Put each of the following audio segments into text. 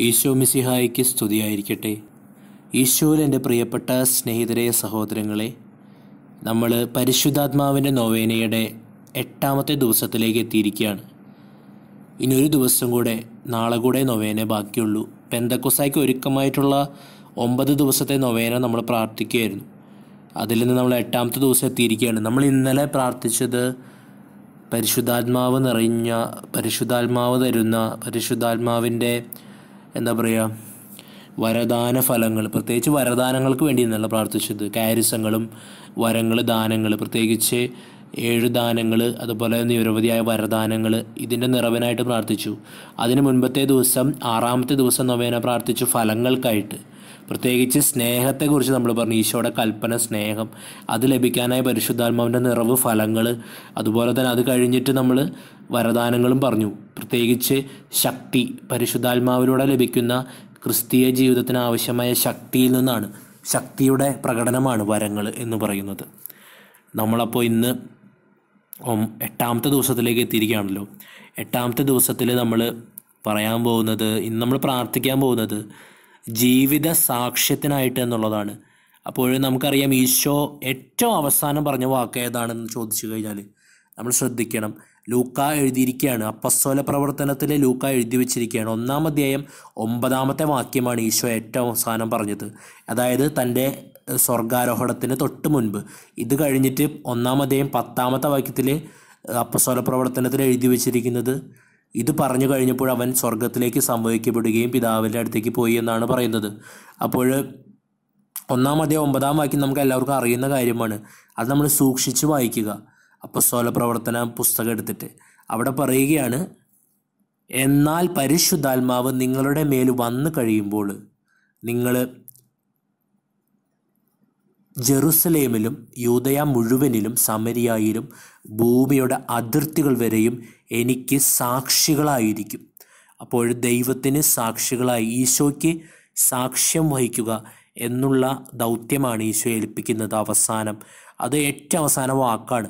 ഈശോ മിസിഹായിക്ക് സ്തുതിയായിരിക്കട്ടെ. ഈശോയിൽ എന്റെ പ്രിയപ്പെട്ട സ്നേഹിതരെ സഹോദരങ്ങളെ നമ്മൾ പരിശുദ്ധാത്മാവിന്റെ നോവേനയുടെ എട്ടാമത്തെ ദിവസത്തിലേക്ക് എത്തിയിരിക്കുകയാണ്. ഇനി ഒരു ദിവസം കൂടെ നാളെ കൂടെ നൊവേന ബാക്കിയുള്ളൂ. പെന്തക്കുസായ്ക്ക് ഒരുക്കമായിട്ടുള്ള ഒമ്പത് ദിവസത്തെ നൊവേന നമ്മൾ പ്രാർത്ഥിക്കുകയായിരുന്നു. അതിൽ നിന്ന് നമ്മൾ എട്ടാമത്തെ ദിവസം എത്തിയിരിക്കുകയാണ്. നമ്മൾ ഇന്നലെ പ്രാർത്ഥിച്ചത് പരിശുദ്ധാത്മാവ് നിറഞ്ഞ പരിശുദ്ധാത്മാവ് തരുന്ന പരിശുദ്ധാത്മാവിന്റെ എന്താ പറയുക വരദാന ഫലങ്ങൾ പ്രത്യേകിച്ച് വരദാനങ്ങൾക്ക് വേണ്ടി എന്നല്ല പ്രാർത്ഥിച്ചത്. കാരിസങ്ങളും വരങ്ങൾ ദാനങ്ങൾ പ്രത്യേകിച്ച് ഏഴ് ദാനങ്ങൾ അതുപോലെ നിരവധിയായ വരദാനങ്ങൾ ഇതിന്റെ നിറവനായിട്ട് പ്രാർത്ഥിച്ചു. അതിന് മുൻപത്തെ ദിവസം ആറാമത്തെ ദിവസം നൊവേന പ്രാർത്ഥിച്ചു ഫലങ്ങൾക്കായിട്ട്. പ്രത്യേകിച്ച് സ്നേഹത്തെക്കുറിച്ച് നമ്മൾ പറഞ്ഞു ഈശോയുടെ കൽപ്പന സ്നേഹം. അത് ലഭിക്കാനായി പരിശുദ്ധാത്മാവിന്റെ നിറവ് ഫലങ്ങൾ. അതുപോലെ തന്നെ അത് കഴിഞ്ഞിട്ട് നമ്മൾ വരദാനങ്ങളും പറഞ്ഞു. പ്രത്യേകിച്ച് ശക്തി. പരിശുദ്ധാത്മാവിലൂടെ ലഭിക്കുന്ന ക്രിസ്തീയ ജീവിതത്തിന് ആവശ്യമായ ശക്തിയിൽ നിന്നാണ്. ശക്തിയുടെ പ്രകടനമാണ് വരങ്ങൾ എന്ന് പറയുന്നത്. നമ്മളപ്പോൾ ഇന്ന് എട്ടാമത്തെ ദിവസത്തിലേക്ക് എത്തിയിരിക്കുകയാണല്ലോ. എട്ടാമത്തെ ദിവസത്തിൽ നമ്മൾ പറയാൻ പോകുന്നത് ഇന്ന് നമ്മൾ പ്രാർത്ഥിക്കാൻ പോകുന്നത് ജീവിത സാക്ഷ്യത്തിനായിട്ട് എന്നുള്ളതാണ് അപ്പോൾ നമുക്കറിയാം ഈശോ ഏറ്റവും അവസാനം പറഞ്ഞ വാക്ക് ഏതാണെന്ന് ചോദിച്ചു കഴിഞ്ഞാൽ നമ്മൾ ശ്രദ്ധിക്കണം. ലൂക്ക എഴുതിയിരിക്കുകയാണ്. അപ്പസ്തോല പ്രവർത്തനത്തിൽ ലൂക്ക എഴുതി വെച്ചിരിക്കുകയാണ്. ഒന്നാം അധ്യായം ഒമ്പതാമത്തെ വാക്യമാണ് ഈശോ ഏറ്റവും അവസാനം പറഞ്ഞത്. അതായത് തന്റെ സ്വർഗാരോഹണത്തിന് തൊട്ട് മുൻപ്. ഇത് കഴിഞ്ഞിട്ട് ഒന്നാം അധ്യായം പത്താമത്തെ വാക്യത്തിൽ അപ്പസ്തോല പ്രവർത്തനത്തിൽ എഴുതി വെച്ചിരിക്കുന്നത് ഇത് പറഞ്ഞു കഴിഞ്ഞപ്പോൾ അവൻ സ്വർഗത്തിലേക്ക് സംഭവിക്കപ്പെടുകയും പിതാവിന്റെ അടുത്തേക്ക് പോയി എന്നാണ് പറയുന്നത്. അപ്പോൾ ഒന്നാമതേ ഒമ്പതാം വാക്യം നമുക്ക് എല്ലാവർക്കും അറിയുന്ന കാര്യമാണ്. അത് നമ്മൾ സൂക്ഷിച്ച് വായിക്കുക. അപ്പസ്തോല പ്രവർത്തന പുസ്തകം എടുത്തിട്ട് അവിടെ പറയുകയാണ് എന്നാൽ പരിശുദ്ധാത്മാവ് നിങ്ങളുടെ മേൽ വന്നു കഴിയുമ്പോൾ നിങ്ങൾ ജെറുസലേമിലും യൂതയ മുഴുവനിലും സമരിയായിലും ഭൂമിയുടെ അതിർത്തികൾ വരെയും എനിക്ക് സാക്ഷികളായിരിക്കും. അപ്പോൾ ദൈവത്തിന് സാക്ഷികളായി ഈശോയ്ക്ക് സാക്ഷ്യം വഹിക്കുക എന്നുള്ള ദൗത്യമാണ് ഈശോ ഏൽപ്പിക്കുന്നത് അവസാനം. അത് ഏറ്റവും അവസാന വാക്കാണ്.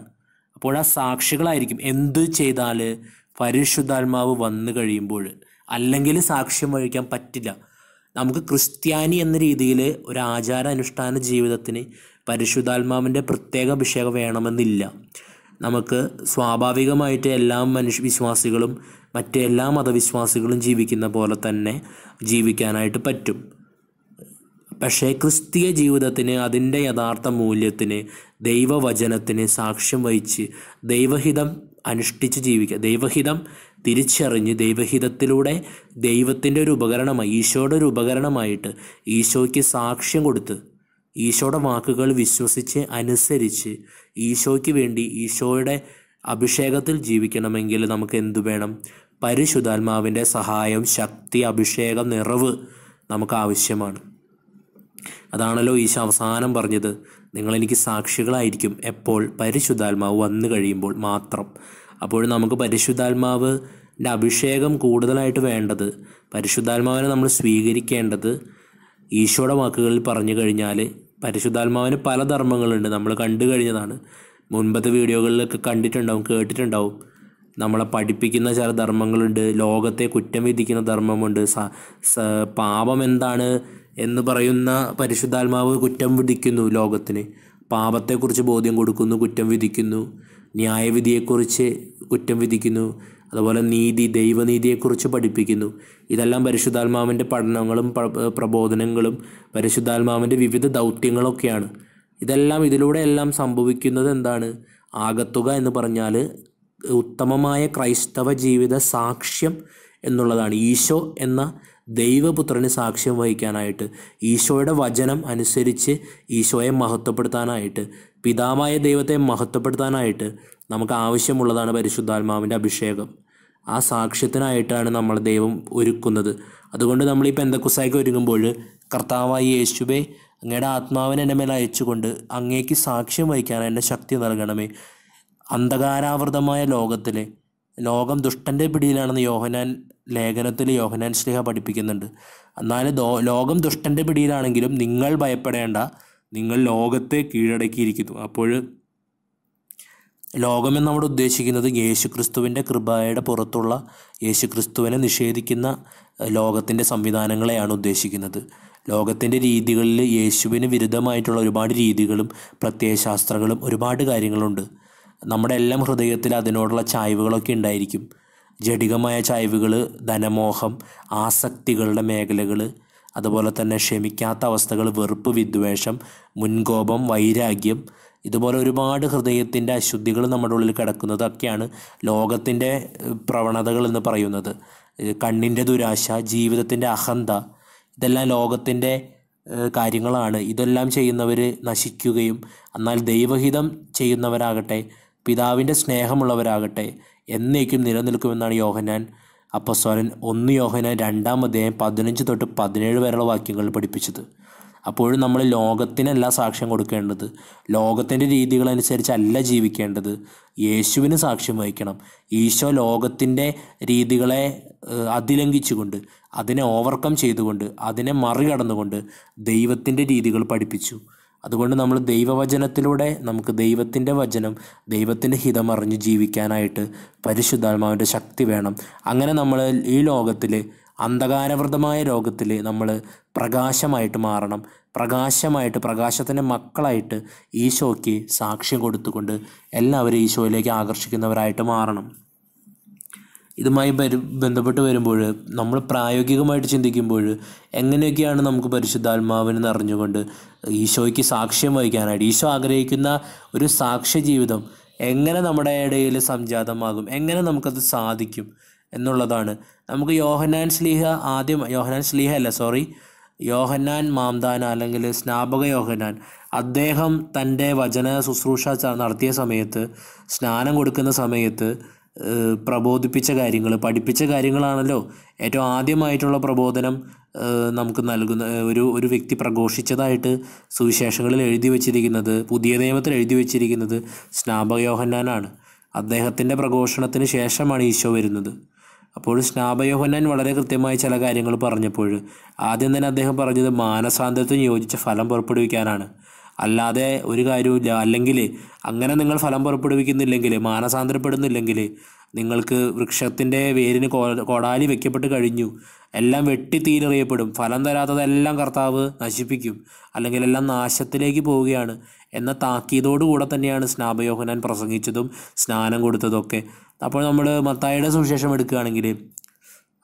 അപ്പോൾ ആ സാക്ഷികളായിരിക്കും. എന്ത് ചെയ്താൽ പരിശുദ്ധാത്മാവ് വന്നു കഴിയുമ്പോൾ അല്ലെങ്കിൽ സാക്ഷ്യം വഹിക്കാൻ പറ്റില്ല. നമുക്ക് ക്രിസ്ത്യാനി എന്ന രീതിയിൽ ഒരു ആചാര അനുഷ്ഠാന ജീവിതത്തിന് പരിശുദ്ധാത്മാവിന്റെ പ്രത്യേക അഭിഷേകം വേണമെന്നില്ല. നമുക്ക് സ്വാഭാവികമായിട്ട് എല്ലാ മനുഷ്യ വിശ്വാസികളും മറ്റ് എല്ലാ മതവിശ്വാസികളും ജീവിക്കുന്ന പോലെ തന്നെ ജീവിക്കാനായിട്ട് പറ്റും. പക്ഷേ ക്രിസ്തീയ ജീവിതത്തിന് അതിന്റെ യഥാർത്ഥ മൂല്യത്തിന് ദൈവവചനത്തിന് സാക്ഷ്യം വഹിച്ച് ദൈവഹിതം അനുഷ്ഠിച്ച് ജീവിക്കുക ദൈവഹിതം തിരിച്ചറിഞ്ഞ് ദൈവഹിതത്തിലൂടെ ദൈവത്തിന്റെ ഒരു ഉപകരണമായി ഈശോയുടെ ഒരു ഉപകരണമായിട്ട് ഈശോയ്ക്ക് സാക്ഷ്യം കൊടുത്ത് ഈശോയുടെ വാക്കുകൾ വിശ്വസിച്ച് അനുസരിച്ച് ഈശോയ്ക്ക് വേണ്ടി ഈശോയുടെ അഭിഷേകത്തിൽ ജീവിക്കണമെങ്കിൽ നമുക്ക് എന്തു വേണം? പരിശുദ്ധാത്മാവിന്റെ സഹായം ശക്തി അഭിഷേകം നിറവ് നമുക്ക് ആവശ്യമാണ്. അതാണല്ലോ ഈശോ അവസാനം പറഞ്ഞത്. നിങ്ങളെനിക്ക് സാക്ഷികളായിരിക്കും എപ്പോൾ പരിശുദ്ധാത്മാവ് വന്നു കഴിയുമ്പോൾ മാത്രം. അപ്പോൾ നമുക്ക് പരിശുദ്ധാത്മാവിന്റെ അഭിഷേകം കൂടുതലായിട്ട് വേണ്ടത് പരിശുദ്ധാത്മാവിനെ നമ്മൾ സ്വീകരിക്കേണ്ടത് ഈശോയുടെ വാക്കുകളിൽ പറഞ്ഞു കഴിഞ്ഞാൽ പരിശുദ്ധാത്മാവിന് പല ധർമ്മങ്ങളുണ്ട്. നമ്മൾ കണ്ടു കഴിഞ്ഞതാണ്. മുൻപത്തെ വീഡിയോകളിലൊക്കെ കണ്ടിട്ടുണ്ടാവും കേട്ടിട്ടുണ്ടാവും. നമ്മളെ പഠിപ്പിക്കുന്ന ചില ധർമ്മങ്ങളുണ്ട്. ലോകത്തെ കുറ്റം വിധിക്കുന്ന ധർമ്മമുണ്ട്. പാപം എന്താണ് എന്ന് പറയുന്ന പരിശുദ്ധാത്മാവ് കുറ്റം വിധിക്കുന്നു ലോകത്തിന്. പാപത്തെക്കുറിച്ച് ബോധ്യം കൊടുക്കുന്നു കുറ്റം വിധിക്കുന്നു. ന്യായവിധിയെക്കുറിച്ച് കുറ്റം വിധിക്കുന്നു. അതുപോലെ നീതി ദൈവനീതിയെക്കുറിച്ച് പഠിപ്പിക്കുന്നു. ഇതെല്ലാം പരിശുദ്ധാത്മാവിന്റെ പഠനങ്ങളും പ്രബോധനങ്ങളും പരിശുദ്ധാത്മാവിന്റെ വിവിധ ദൗത്യങ്ങളൊക്കെയാണ്. ഇതെല്ലാം ഇതിലൂടെ എല്ലാം സംഭവിക്കുന്നത് എന്താണ്? ആകത്തുക എന്ന് പറഞ്ഞാൽ ഉത്തമമായ ക്രൈസ്തവ ജീവിത സാക്ഷ്യം എന്നുള്ളതാണ്. ഈശോ എന്ന ദൈവപുത്രന് സാക്ഷ്യം വഹിക്കാനായിട്ട് ഈശോയുടെ വചനം അനുസരിച്ച് ഈശോയെ മഹത്വപ്പെടുത്താനായിട്ട് പിതാവായ ദൈവത്തെ മഹത്വപ്പെടുത്താനായിട്ട് നമുക്ക് ആവശ്യമുള്ളതാണ് പരിശുദ്ധാത്മാവിന്റെ അഭിഷേകം. ആ സാക്ഷ്യത്തിനായിട്ടാണ് നമ്മൾ ദൈവം ഒരുക്കുന്നത്. അതുകൊണ്ട് നമ്മൾ ഈ പെന്തക്കുസായിക്ക് ഒരുങ്ങുമ്പോൾ കർത്താവായി യേശുബെ അങ്ങയുടെ ആത്മാവിനെ എന്റെ മേൽ അയച്ചുകൊണ്ട് അങ്ങേക്ക് സാക്ഷ്യം വഹിക്കാൻ എന്റെ ശക്തി നൽകണമേ. അന്ധകാരാവൃതമായ ലോകത്തിലെ ലോകം ദുഷ്ടന്റെ പിടിയിലാണെന്ന് യോഹനാൻ ലേഖനത്തിൽ യോഹനാൻ സ്നേഹ പഠിപ്പിക്കുന്നുണ്ട്. എന്നാൽ ലോകം ദുഷ്ടന്റെ പിടിയിലാണെങ്കിലും നിങ്ങൾ ഭയപ്പെടേണ്ട നിങ്ങൾ ലോകത്തെ കീഴടക്കിയിരിക്കുന്നു. അപ്പോൾ ലോകമെന്ന് നമ്മൾ ഉദ്ദേശിക്കുന്നത് യേശുക്രിസ്തുവിന്റെ കൃപയുടെ പുറത്തുള്ള യേശുക്രിസ്തുവിനെ നിഷേധിക്കുന്ന ലോകത്തിന്റെ സംവിധാനങ്ങളെയാണ് ഉദ്ദേശിക്കുന്നത്. ലോകത്തിന്റെ രീതികളിൽ യേശുവിന് വിരുദ്ധമായിട്ടുള്ള ഒരുപാട് രീതികളും പ്രത്യയശാസ്ത്രങ്ങളും ഒരുപാട് കാര്യങ്ങളുണ്ട്. നമ്മുടെ എല്ലാം ഹൃദയത്തിൽ അതിനോടുള്ള ചായ്വുകളൊക്കെ ഉണ്ടായിരിക്കും. ജടികമായ ചായ്വുകൾ ധനമോഹം ആസക്തികളുടെ മേഖലകൾ അതുപോലെ തന്നെ ക്ഷമിക്കാത്ത അവസ്ഥകൾ വെറുപ്പ് വിദ്വേഷം മുൻകോപം വൈരാഗ്യം ഇതുപോലെ ഒരുപാട് ഹൃദയത്തിന്റെ അശുദ്ധികൾ നമ്മുടെ ഉള്ളിൽ കിടക്കുന്നതൊക്കെയാണ് ലോകത്തിന്റെ പ്രവണതകൾ എന്ന് പറയുന്നത്. കണ്ണിന്റെ ദുരാശ ജീവിതത്തിന്റെ അഹന്ത ഇതെല്ലാം ലോകത്തിന്റെ കാര്യങ്ങളാണ്. ഇതെല്ലാം ചെയ്യുന്നവർ നശിക്കുകയും എന്നാൽ ദൈവഹിതം ചെയ്യുന്നവരാകട്ടെ പിതാവിന്റെ സ്നേഹമുള്ളവരാകട്ടെ എന്നേക്കും നിലനിൽക്കുമെന്നാണ് യോഹനാൻ അപ്പസ്വരൻ ഒന്ന് യോഹനാൻ രണ്ടാം അധ്യായം പതിനഞ്ച് തൊട്ട് പതിനേഴ് വരെയുള്ള വാക്യങ്ങൾ പഠിപ്പിച്ചത്. അപ്പോഴും നമ്മൾ ലോകത്തിനല്ല സാക്ഷ്യം കൊടുക്കേണ്ടത്. ലോകത്തിന്റെ രീതികളനുസരിച്ചല്ല ജീവിക്കേണ്ടത്. യേശുവിന് സാക്ഷ്യം വഹിക്കണം. ഈശോ ലോകത്തിന്റെ രീതികളെ അതിലംഘിച്ചുകൊണ്ട് അതിനെ ഓവർകം ചെയ്തുകൊണ്ട് അതിനെ മറികടന്നുകൊണ്ട് ദൈവത്തിന്റെ രീതികൾ പഠിപ്പിച്ചു. അതുകൊണ്ട് നമ്മൾ ദൈവവചനത്തിലൂടെ നമുക്ക് ദൈവത്തിന്റെ വചനം ദൈവത്തിന്റെ ഹിതമറിഞ്ഞ് ജീവിക്കാനായിട്ട് പരിശുദ്ധാത്മാവിന്റെ ശക്തി വേണം. അങ്ങനെ നമ്മൾ ഈ ലോകത്തിൽ അന്ധകാരവൃതമായ രോഗത്തിൽ നമ്മൾ പ്രകാശമായിട്ട് മാറണം. പ്രകാശമായിട്ട് പ്രകാശത്തിന്റെ മക്കളായിട്ട് ഈശോയ്ക്ക് സാക്ഷ്യം കൊടുത്തുകൊണ്ട് എല്ലാവരും ഈശോയിലേക്ക് ആകർഷിക്കുന്നവരായിട്ട് മാറണം. ഇതുമായി ബന്ധപ്പെട്ട് വരുമ്പോൾ നമ്മൾ പ്രായോഗികമായിട്ട് ചിന്തിക്കുമ്പോൾ എങ്ങനെയൊക്കെയാണ് നമുക്ക് പരിശുദ്ധാത്മാവിന് നിറഞ്ഞുകൊണ്ട് ഈശോയ്ക്ക് സാക്ഷ്യം വഹിക്കാനായിട്ട് ഈശോ ആഗ്രഹിക്കുന്ന ഒരു സാക്ഷ്യ ജീവിതം എങ്ങനെ നമ്മുടെ ഇടയിൽ സംജാതമാകും എങ്ങനെ നമുക്കത് സാധിക്കും എന്നുള്ളതാണ്. നമുക്ക് യോഹനാൻ സ്ലീഹ ആദ്യം യോഹനാൻ സ്ലീഹ അല്ല സോറി യോഹന്നാൻ മാംദാന അല്ലെങ്കിൽ സ്നാപക യോഹന്നാൻ. അദ്ദേഹം തന്റെ വചന ശുശ്രൂഷ നടത്തിയ സമയത്ത് സ്നാനം കൊടുക്കുന്ന സമയത്ത് പ്രബോധിപ്പിച്ച കാര്യങ്ങൾ പഠിപ്പിച്ച കാര്യങ്ങളാണല്ലോ ഏറ്റവും ആദ്യമായിട്ടുള്ള പ്രബോധനം നമുക്ക് നൽകുന്ന ഒരു ഒരു വ്യക്തി പ്രഘോഷിച്ചതായിട്ട് സുവിശേഷങ്ങളിൽ എഴുതി വച്ചിരിക്കുന്നത് പുതിയ നിയമത്തിൽ എഴുതി വച്ചിരിക്കുന്നത് സ്നാപക യോഹന്നാനാണ്. അദ്ദേഹത്തിന്റെ പ്രഘോഷണത്തിന് ശേഷമാണ് ഈശോ വരുന്നത്. അപ്പോൾ സ്നാപയോഹനൻ വളരെ കൃത്യമായി ചില കാര്യങ്ങൾ പറഞ്ഞപ്പോൾ ആദ്യം തന്നെ അദ്ദേഹം പറഞ്ഞത് മാനസാന്തരത്തിന് യോജിച്ച ഫലം പുറപ്പെടുവിക്കാനാണ്. അല്ലാതെ ഒരു കാര്യവുമില്ല. അല്ലെങ്കിൽ അങ്ങനെ നിങ്ങൾ ഫലം പുറപ്പെടുവിക്കുന്നില്ലെങ്കിൽ മാനസാന്തരപ്പെടുന്നില്ലെങ്കിൽ നിങ്ങൾക്ക് വൃക്ഷത്തിന്റെ വേരിന് കോടാലി വെക്കപ്പെട്ട് കഴിഞ്ഞു. എല്ലാം വെട്ടി തീരെറിയപ്പെടും. ഫലം തരാത്തതെല്ലാം കർത്താവ് നശിപ്പിക്കും. അല്ലെങ്കിൽ എല്ലാം നാശത്തിലേക്ക് പോവുകയാണ് എന്ന താക്കീതോടുകൂടെ തന്നെയാണ് സ്നാപയോഹനാൻ പ്രസംഗിച്ചതും സ്നാനം കൊടുത്തതൊക്കെ. അപ്പോൾ നമ്മൾ മത്തായിയുടെ സുവിശേഷം എടുക്കുകയാണെങ്കിൽ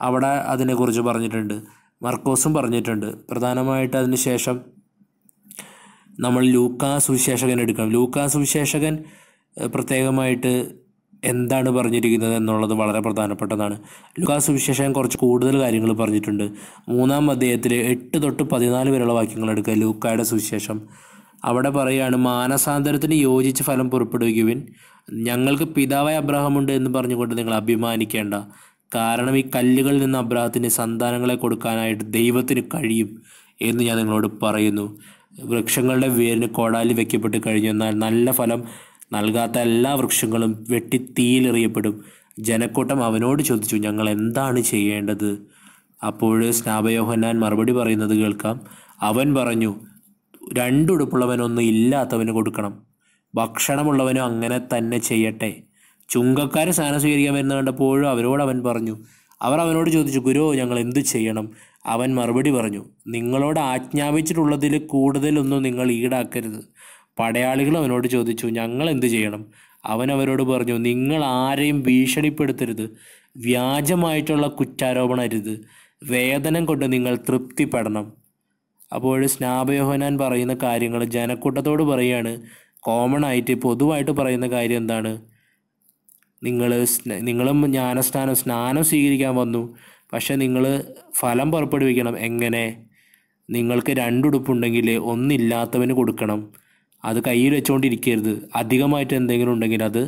അവിടെ അതിനെക്കുറിച്ച് പറഞ്ഞിട്ടുണ്ട്. മർക്കോസും പറഞ്ഞിട്ടുണ്ട്. പ്രധാനമായിട്ട് അതിന് ശേഷം നമ്മൾ ലൂക്കാ സുവിശേഷകൻ എടുക്കണം. ലൂക്കാ സുവിശേഷകൻ പ്രത്യേകമായിട്ട് എന്താണ് പറഞ്ഞിരിക്കുന്നത് എന്നുള്ളത് വളരെ പ്രധാനപ്പെട്ടതാണ്. ലൂക്കാ സുവിശേഷം കുറച്ച് കൂടുതൽ കാര്യങ്ങൾ പറഞ്ഞിട്ടുണ്ട്. മൂന്നാം അധ്യായത്തിൽ എട്ട് തൊട്ട് പതിനാല് വരെയുള്ള വാക്യങ്ങൾ എടുക്കുക. ലൂക്കായുടെ സുവിശേഷം. അവിടെ പറയുകയാണ് മാനസാന്തരത്തിന് യോജിച്ച് ഫലം പുറപ്പെടുവിക്കുവിൻ. ഞങ്ങൾക്ക് പിതാവായ അബ്രഹാമുണ്ട് എന്ന് പറഞ്ഞുകൊണ്ട് നിങ്ങൾ അഭിമാനിക്കേണ്ട. കാരണം ഈ കല്ലുകളിൽ നിന്ന് അബ്രഹത്തിന് സന്താനങ്ങളെ കൊടുക്കാനായിട്ട് ദൈവത്തിന് കഴിയും എന്ന് ഞാൻ നിങ്ങളോട് പറയുന്നു. വൃക്ഷങ്ങളുടെ വേരിന് കോടാലി വെക്കപ്പെട്ട് കഴിഞ്ഞു. എന്നാൽ നല്ല ഫലം നൽകാത്ത എല്ലാ വൃക്ഷങ്ങളും വെട്ടി തീയിലെറിയപ്പെടും. ജനക്കൂട്ടം അവനോട് ചോദിച്ചു ഞങ്ങൾ എന്താണ് ചെയ്യേണ്ടത്? അപ്പോൾ സ്നാപയോഹന്നാൻ മറുപടി പറയുന്നത് കേൾക്കാം. അവൻ പറഞ്ഞു രണ്ടുടുപ്പുള്ളവനൊന്നും ഇല്ലാത്തവന് കൊടുക്കണം. ഭക്ഷണമുള്ളവനും അങ്ങനെ തന്നെ ചെയ്യട്ടെ. ചുങ്കക്കാരെ സ്നാനം സ്വീകരിക്കാൻ വരുന്ന കണ്ടപ്പോഴും അവരോട് അവൻ പറഞ്ഞു അവർ അവനോട് ചോദിച്ചു ഗുരു ഞങ്ങൾ എന്ത് ചെയ്യണം? അവൻ മറുപടി പറഞ്ഞു നിങ്ങളോട് ആജ്ഞാപിച്ചിട്ടുള്ളതിൽ കൂടുതലൊന്നും നിങ്ങൾ ഈടാക്കരുത്. പടയാളികൾ അവനോട് ചോദിച്ചു ഞങ്ങൾ എന്ത് ചെയ്യണം? അവൻ അവരോട് പറഞ്ഞു നിങ്ങൾ ആരെയും ഭീഷണിപ്പെടുത്തരുത് വ്യാജമായിട്ടുള്ള കുറ്റാരോപണം അരുത് വേതനം കൊണ്ട് നിങ്ങൾ തൃപ്തിപ്പെടണം. അപ്പോൾ സ്നാപയോഹനാൻ പറയുന്ന കാര്യങ്ങൾ ജനക്കൂട്ടത്തോട് പറയുകയാണ്. കോമൺ ആയിട്ട് പൊതുവായിട്ട് പറയുന്ന കാര്യം എന്താണ്? നിങ്ങൾ നിങ്ങളും ജ്ഞാനസ്നാനം സ്നാനം സ്വീകരിക്കാൻ വന്നു പക്ഷെ നിങ്ങൾ ഫലം പുറപ്പെടുവിക്കണം. എങ്ങനെ? നിങ്ങൾക്ക് രണ്ടുടുപ്പുണ്ടെങ്കിൽ ഒന്നില്ലാത്തവന് കൊടുക്കണം. അത് കയ്യിൽ വെച്ചുകൊണ്ടിരിക്കരുത് അധികമായിട്ട് എന്തെങ്കിലും ഉണ്ടെങ്കിൽ അത്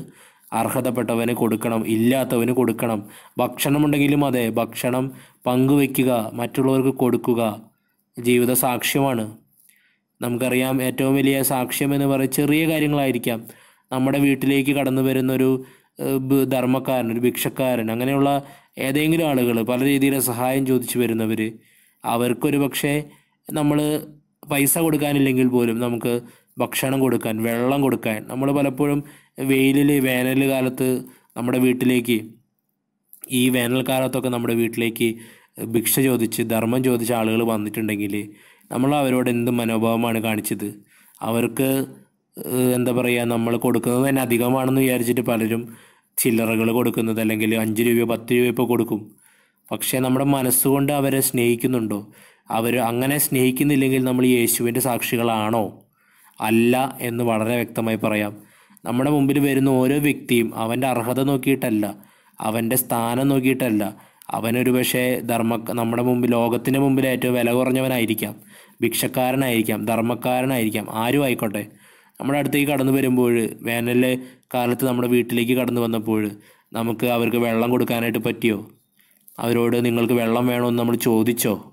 അർഹതപ്പെട്ടവന് കൊടുക്കണം ഇല്ലാത്തവന് കൊടുക്കണം. ഭക്ഷണമുണ്ടെങ്കിലും അതെ ഭക്ഷണം പങ്കുവെക്കുക മറ്റുള്ളവർക്ക് കൊടുക്കുക ജീവിത സാക്ഷ്യമാണ്. നമുക്കറിയാം ഏറ്റവും വലിയ സാക്ഷ്യം എന്ന് പറയുന്നത് ചെറിയ കാര്യങ്ങളായിരിക്കാം. നമ്മുടെ വീട്ടിലേക്ക് കടന്നു വരുന്നൊരു ധർമ്മക്കാരൻ ഒരു ഭിക്ഷക്കാരൻ അങ്ങനെയുള്ള ഏതെങ്കിലും ആളുകൾ പല രീതിയിലെ സഹായം ചോദിച്ചു വരുന്നവർ അവർക്കൊരു പക്ഷേ നമ്മൾ പൈസ കൊടുക്കാനില്ലെങ്കിൽ പോലും നമുക്ക് ഭക്ഷണം കൊടുക്കാൻ വെള്ളം കൊടുക്കാൻ. നമ്മൾ പലപ്പോഴും വെയിലിൽ വേനൽ കാലത്ത് നമ്മുടെ വീട്ടിലേക്ക് ഈ വേനൽക്കാലത്തൊക്കെ നമ്മുടെ വീട്ടിലേക്ക് ഭിക്ഷ ചോദിച്ച് ധർമ്മം ചോദിച്ച ആളുകൾ വന്നിട്ടുണ്ടെങ്കിൽ നമ്മൾ അവരോട് എന്ത് മനോഭാവമാണ് കാണിച്ചത്? അവർക്ക് എന്താ പറയുക നമ്മൾ കൊടുക്കുന്നത് തന്നെ അധികമാണെന്ന് വിചാരിച്ചിട്ട് പലരും ചില്ലറകൾ കൊടുക്കുന്നത് അല്ലെങ്കിൽ അഞ്ച് രൂപയോ പത്ത് രൂപയോ ഇപ്പോൾ കൊടുക്കും. പക്ഷേ നമ്മുടെ മനസ്സുകൊണ്ട് അവരെ സ്നേഹിക്കുന്നുണ്ടോ? അവർ അങ്ങനെ സ്നേഹിക്കുന്നില്ലെങ്കിൽ നമ്മൾ യേശുവിന്റെ സാക്ഷികളാണോ? അല്ല എന്ന് വളരെ വ്യക്തമായി പറയാം. നമ്മുടെ മുമ്പിൽ വരുന്ന ഓരോ വ്യക്തിയും അവന്റെ അർഹത നോക്കിയിട്ടല്ല അവന്റെ സ്ഥാനം നോക്കിയിട്ടല്ല. അവനൊരു പക്ഷേ ധർമ്മ നമ്മുടെ മുമ്പിൽ ലോകത്തിന്റെ മുമ്പിൽ ഏറ്റവും വില കുറഞ്ഞവനായിരിക്കാം. ഭിക്ഷക്കാരനായിരിക്കാം ധർമ്മക്കാരനായിരിക്കാം ആരും ആയിക്കോട്ടെ. നമ്മുടെ അടുത്തേക്ക് കടന്നു വരുമ്പോൾ വേനലിലെ കാലത്ത് നമ്മുടെ വീട്ടിലേക്ക് കടന്നു വന്നപ്പോൾ നമുക്ക് അവർക്ക് വെള്ളം കൊടുക്കാനായിട്ട് പറ്റിയോ? അവരോട് നിങ്ങൾക്ക് വെള്ളം വേണമെന്ന് നമ്മൾ ചോദിച്ചോ?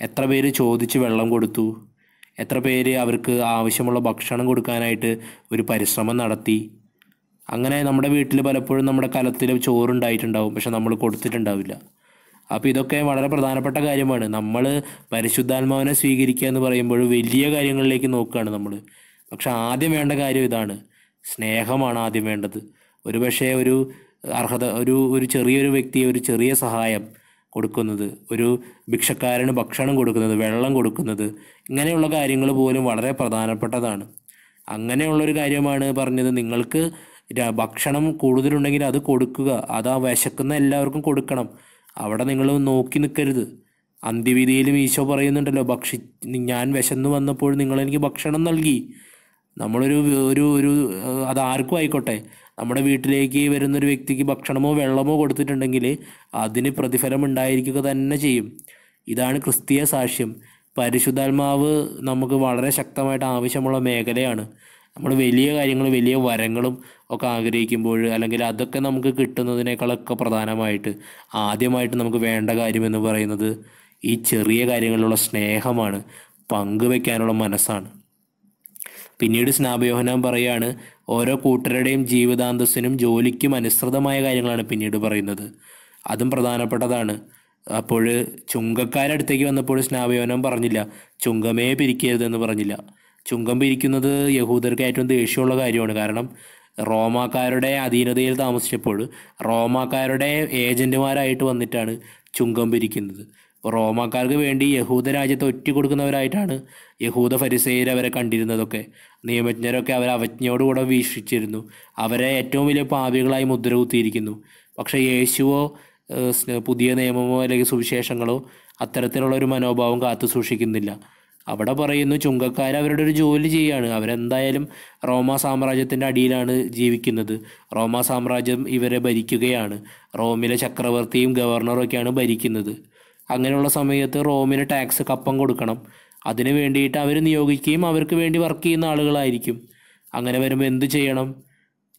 എത്ര പേര് ചോദിച്ച് വെള്ളം കൊടുത്തു? എത്ര പേര് അവർക്ക് ആവശ്യമുള്ള ഭക്ഷണം കൊടുക്കാനായിട്ട് ഒരു പരിശ്രമം നടത്തി? അങ്ങനെ നമ്മുടെ വീട്ടിൽ പലപ്പോഴും നമ്മുടെ കലത്തിൽ ചോറുണ്ടായിട്ടുണ്ടാവും പക്ഷെ നമ്മൾ കൊടുത്തിട്ടുണ്ടാവില്ല. അപ്പോൾ ഇതൊക്കെ വളരെ പ്രധാനപ്പെട്ട കാര്യമാണ്. നമ്മൾ പരിശുദ്ധാത്മാവിനെ സ്വീകരിക്കുക എന്ന് പറയുമ്പോൾ വലിയ കാര്യങ്ങളിലേക്ക് നോക്കുകയാണ് നമ്മൾ പക്ഷെ ആദ്യം വേണ്ട കാര്യം ഇതാണ്. സ്നേഹമാണ് ആദ്യം വേണ്ടത്. ഒരു പക്ഷേ ഒരു അർഹത ഒരു ഒരു ചെറിയൊരു വ്യക്തിയെ ഒരു ചെറിയ സഹായം കൊടുക്കുന്നത് ഒരു ഭിക്ഷക്കാരന് ഭക്ഷണം കൊടുക്കുന്നത് വെള്ളം കൊടുക്കുന്നത് ഇങ്ങനെയുള്ള കാര്യങ്ങൾ പോലും വളരെ പ്രധാനപ്പെട്ടതാണ്. അങ്ങനെയുള്ളൊരു കാര്യമാണ് പറഞ്ഞത്. നിങ്ങൾക്ക് ഭക്ഷണം കൂടുതലുണ്ടെങ്കിൽ അത് കൊടുക്കുക. അത് ആ വിശക്കുന്ന എല്ലാവർക്കും കൊടുക്കണം. അവിടെ നിങ്ങൾ നോക്കി നിൽക്കരുത്. അന്ത്യവിധിയിലും ഈശോ പറയുന്നുണ്ടല്ലോ ഭക്ഷി ഞാൻ വിശന്ന് വന്നപ്പോൾ നിങ്ങളെനിക്ക് ഭക്ഷണം നൽകി. നമ്മളൊരു ഒരു ഒരു അത് ആർക്കും ആയിക്കോട്ടെ. നമ്മുടെ വീട്ടിലേക്ക് വരുന്നൊരു വ്യക്തിക്ക് ഭക്ഷണമോ വെള്ളമോ കൊടുത്തിട്ടുണ്ടെങ്കിൽ അതിന് പ്രതിഫലം ഉണ്ടായിരിക്കുക തന്നെ ചെയ്യും. ഇതാണ് ക്രിസ്തീയ സാക്ഷ്യം. പരിശുദ്ധാത്മാവ് നമുക്ക് വളരെ ശക്തമായിട്ട് ആവശ്യമുള്ള മേഖലയാണ്. നമ്മൾ വലിയ കാര്യങ്ങൾ വലിയ വരങ്ങളും ഒക്കെ ആഗ്രഹിക്കുമ്പോൾ അല്ലെങ്കിൽ അതൊക്കെ നമുക്ക് കിട്ടുന്നതിനേക്കാളൊക്കെ പ്രധാനമായിട്ട് ആദ്യമായിട്ട് നമുക്ക് വേണ്ട കാര്യമെന്ന് പറയുന്നത് ഈ ചെറിയ കാര്യങ്ങളിലുള്ള സ്നേഹമാണ്. പങ്കുവെക്കാനുള്ള മനസ്സാണ്. പിന്നീട് സ്നാപയോഹനാൻ പറയാണ് ഓരോ കൂട്ടരുടെയും ജീവിതാന്തസ്സിനും ജോലിക്കും അനുസൃതമായ കാര്യങ്ങളാണ് പിന്നീട് പറയുന്നത്. അതും പ്രധാനപ്പെട്ടതാണ്. അപ്പോൾ ചുങ്കക്കാരടുത്തേക്ക് വന്നപ്പോൾ സ്നാവയോനം പറഞ്ഞില്ല ചുങ്കമേ പിരിക്കരുതെന്ന് പറഞ്ഞില്ല. ചുങ്കം പിരിക്കുന്നത് യഹൂദർക്ക് ഏറ്റവും ദേഷ്യമുള്ള കാര്യമാണ്. കാരണം റോമാക്കാരുടെ അധീനതയിൽ താമസിച്ചപ്പോൾ റോമാക്കാരുടെ ഏജന്റുമാരായിട്ട് വന്നിട്ടാണ് ചുങ്കം പിരിക്കുന്നത്. റോമാക്കാർക്ക് വേണ്ടി യഹൂദ രാജ്യത്തെ ഒറ്റ കൊടുക്കുന്നവരായിട്ടാണ് യഹൂദ ഫരിസേയർ അവരെ കണ്ടിരുന്നതൊക്കെ. നിയമജ്ഞരൊക്കെ അവരെ അവജ്ഞയോടുകൂടെ വീക്ഷിച്ചിരുന്നു. അവരെ ഏറ്റവും വലിയ പാപികളായി മുദ്ര കുത്തിയിരിക്കുന്നു പക്ഷേ യേശുവോ പുതിയ നിയമമോ അല്ലെങ്കിൽ സുവിശേഷങ്ങളോ അത്തരത്തിലുള്ള ഒരു മനോഭാവം കാത്തു സൂക്ഷിക്കുന്നില്ല. അവിടെ പറയുന്നു ചുങ്കക്കാർ അവരുടെ ഒരു ജോലി ചെയ്യാണ് അവരെന്തായാലും റോമാ സാമ്രാജ്യത്തിന്റെ അടിയിലാണ് ജീവിക്കുന്നത്. റോമാ സാമ്രാജ്യം ഇവരെ ഭരിക്കുകയാണ്. റോമിലെ ചക്രവർത്തിയും ഗവർണറും ഒക്കെയാണ് ഭരിക്കുന്നത്. അങ്ങനെയുള്ള സമയത്ത് റോമിന് ടാക്സ് കപ്പം കൊടുക്കണം. അതിന് വേണ്ടിയിട്ട് അവർ നിയോഗിക്കുകയും അവർക്ക് വേണ്ടി വർക്ക് ചെയ്യുന്ന ആളുകളായിരിക്കും. അങ്ങനെ വരുമ്പോൾ എന്ത് ചെയ്യണം?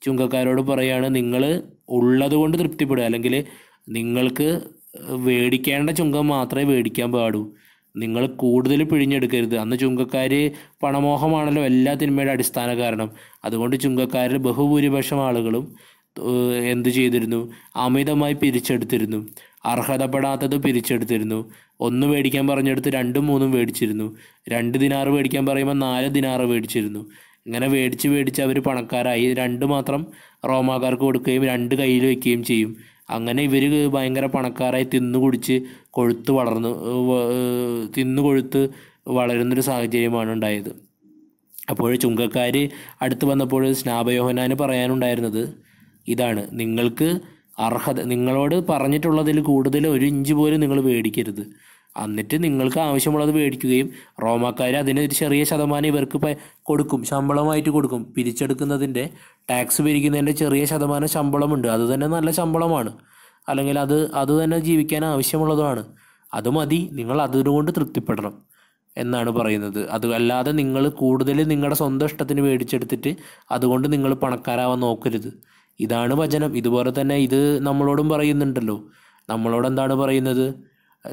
ചുങ്കക്കാരോട് പറയാണ് നിങ്ങൾ ഉള്ളത് കൊണ്ട് തൃപ്തിപ്പെടുക. അല്ലെങ്കിൽ നിങ്ങൾക്ക് മേടിക്കേണ്ട ചുങ്കം മാത്രമേ വേടിക്കാൻ പാടൂ. നിങ്ങൾ കൂടുതൽ പിഴിഞ്ഞെടുക്കരുത്. അന്ന് ചുങ്കക്കാർ പണമോഹമാണല്ലോ എല്ലാ തിന്മയുടെ അടിസ്ഥാന കാരണം. അതുകൊണ്ട് ചുങ്കക്കാരിൽ ബഹുഭൂരിപക്ഷം ആളുകളും എന്ത് ചെയ്തിരുന്നു? അമിതമായി പിരിച്ചെടുത്തിരുന്നു. അർഹതപ്പെടാത്തത് പിരിച്ചെടുത്തിരുന്നു. ഒന്ന് മേടിക്കാൻ പറഞ്ഞെടുത്ത് രണ്ടും മൂന്നും മേടിച്ചിരുന്നു. രണ്ട് ദിനാറ് മേടിക്കാൻ പറയുമ്പോൾ നാല് ദിനാറ് മേടിച്ചിരുന്നു. ഇങ്ങനെ മേടിച്ച് മേടിച്ച് അവർ പണക്കാരായി. രണ്ട് മാത്രം റോമാക്കാർക്ക് കൊടുക്കുകയും രണ്ട് കയ്യിൽ വയ്ക്കുകയും ചെയ്യും. അങ്ങനെ ഇവർ ഭയങ്കര പണക്കാരായി തിന്നു കുടിച്ച് കൊഴുത്ത് വളർന്നു തിന്നു കൊഴുത്ത് വളരുന്നൊരു സാഹചര്യമാണ് ഉണ്ടായത്. അപ്പോൾ ചുങ്കക്കാർ അടുത്ത് വന്നപ്പോൾ സ്നാപയോഹനാന് പറയാനുണ്ടായിരുന്നത് ഇതാണ്. നിങ്ങൾക്ക് അർഹത നിങ്ങളോട് പറഞ്ഞിട്ടുള്ളതിൽ കൂടുതൽ ഒരു ഇഞ്ച് പോലും നിങ്ങൾ മേടിക്കരുത്. എന്നിട്ട് നിങ്ങൾക്ക് ആവശ്യമുള്ളത് മേടിക്കുകയും റോമാക്കാർ അതിന് ഒരു ചെറിയ ശതമാനം ഇവർക്ക് കൊടുക്കും. ശമ്പളമായിട്ട് കൊടുക്കും. പിരിച്ചെടുക്കുന്നതിന്റെ ടാക്സ് പിരിക്കുന്നതിന്റെ ചെറിയ ശതമാനം ശമ്പളമുണ്ട്. അത് തന്നെ നല്ല ശമ്പളമാണ്. അല്ലെങ്കിൽ അത് അത് തന്നെ ജീവിക്കാൻ ആവശ്യമുള്ളതുമാണ്. അത് മതി. നിങ്ങൾ അതുകൊണ്ട് തൃപ്തിപ്പെടണം എന്നാണ് പറയുന്നത്. അത് അല്ലാതെ നിങ്ങൾ കൂടുതൽ നിങ്ങളുടെ സ്വന്തം ഇഷ്ടത്തിന് മേടിച്ചെടുത്തിട്ട് അതുകൊണ്ട് നിങ്ങൾ പണക്കാരാവാൻ നോക്കരുത്. ഇതാണ് വചനം. ഇതുപോലെ തന്നെ ഇത് നമ്മളോടും പറയുന്നുണ്ടല്ലോ. നമ്മളോട് എന്താണ് പറയുന്നത്?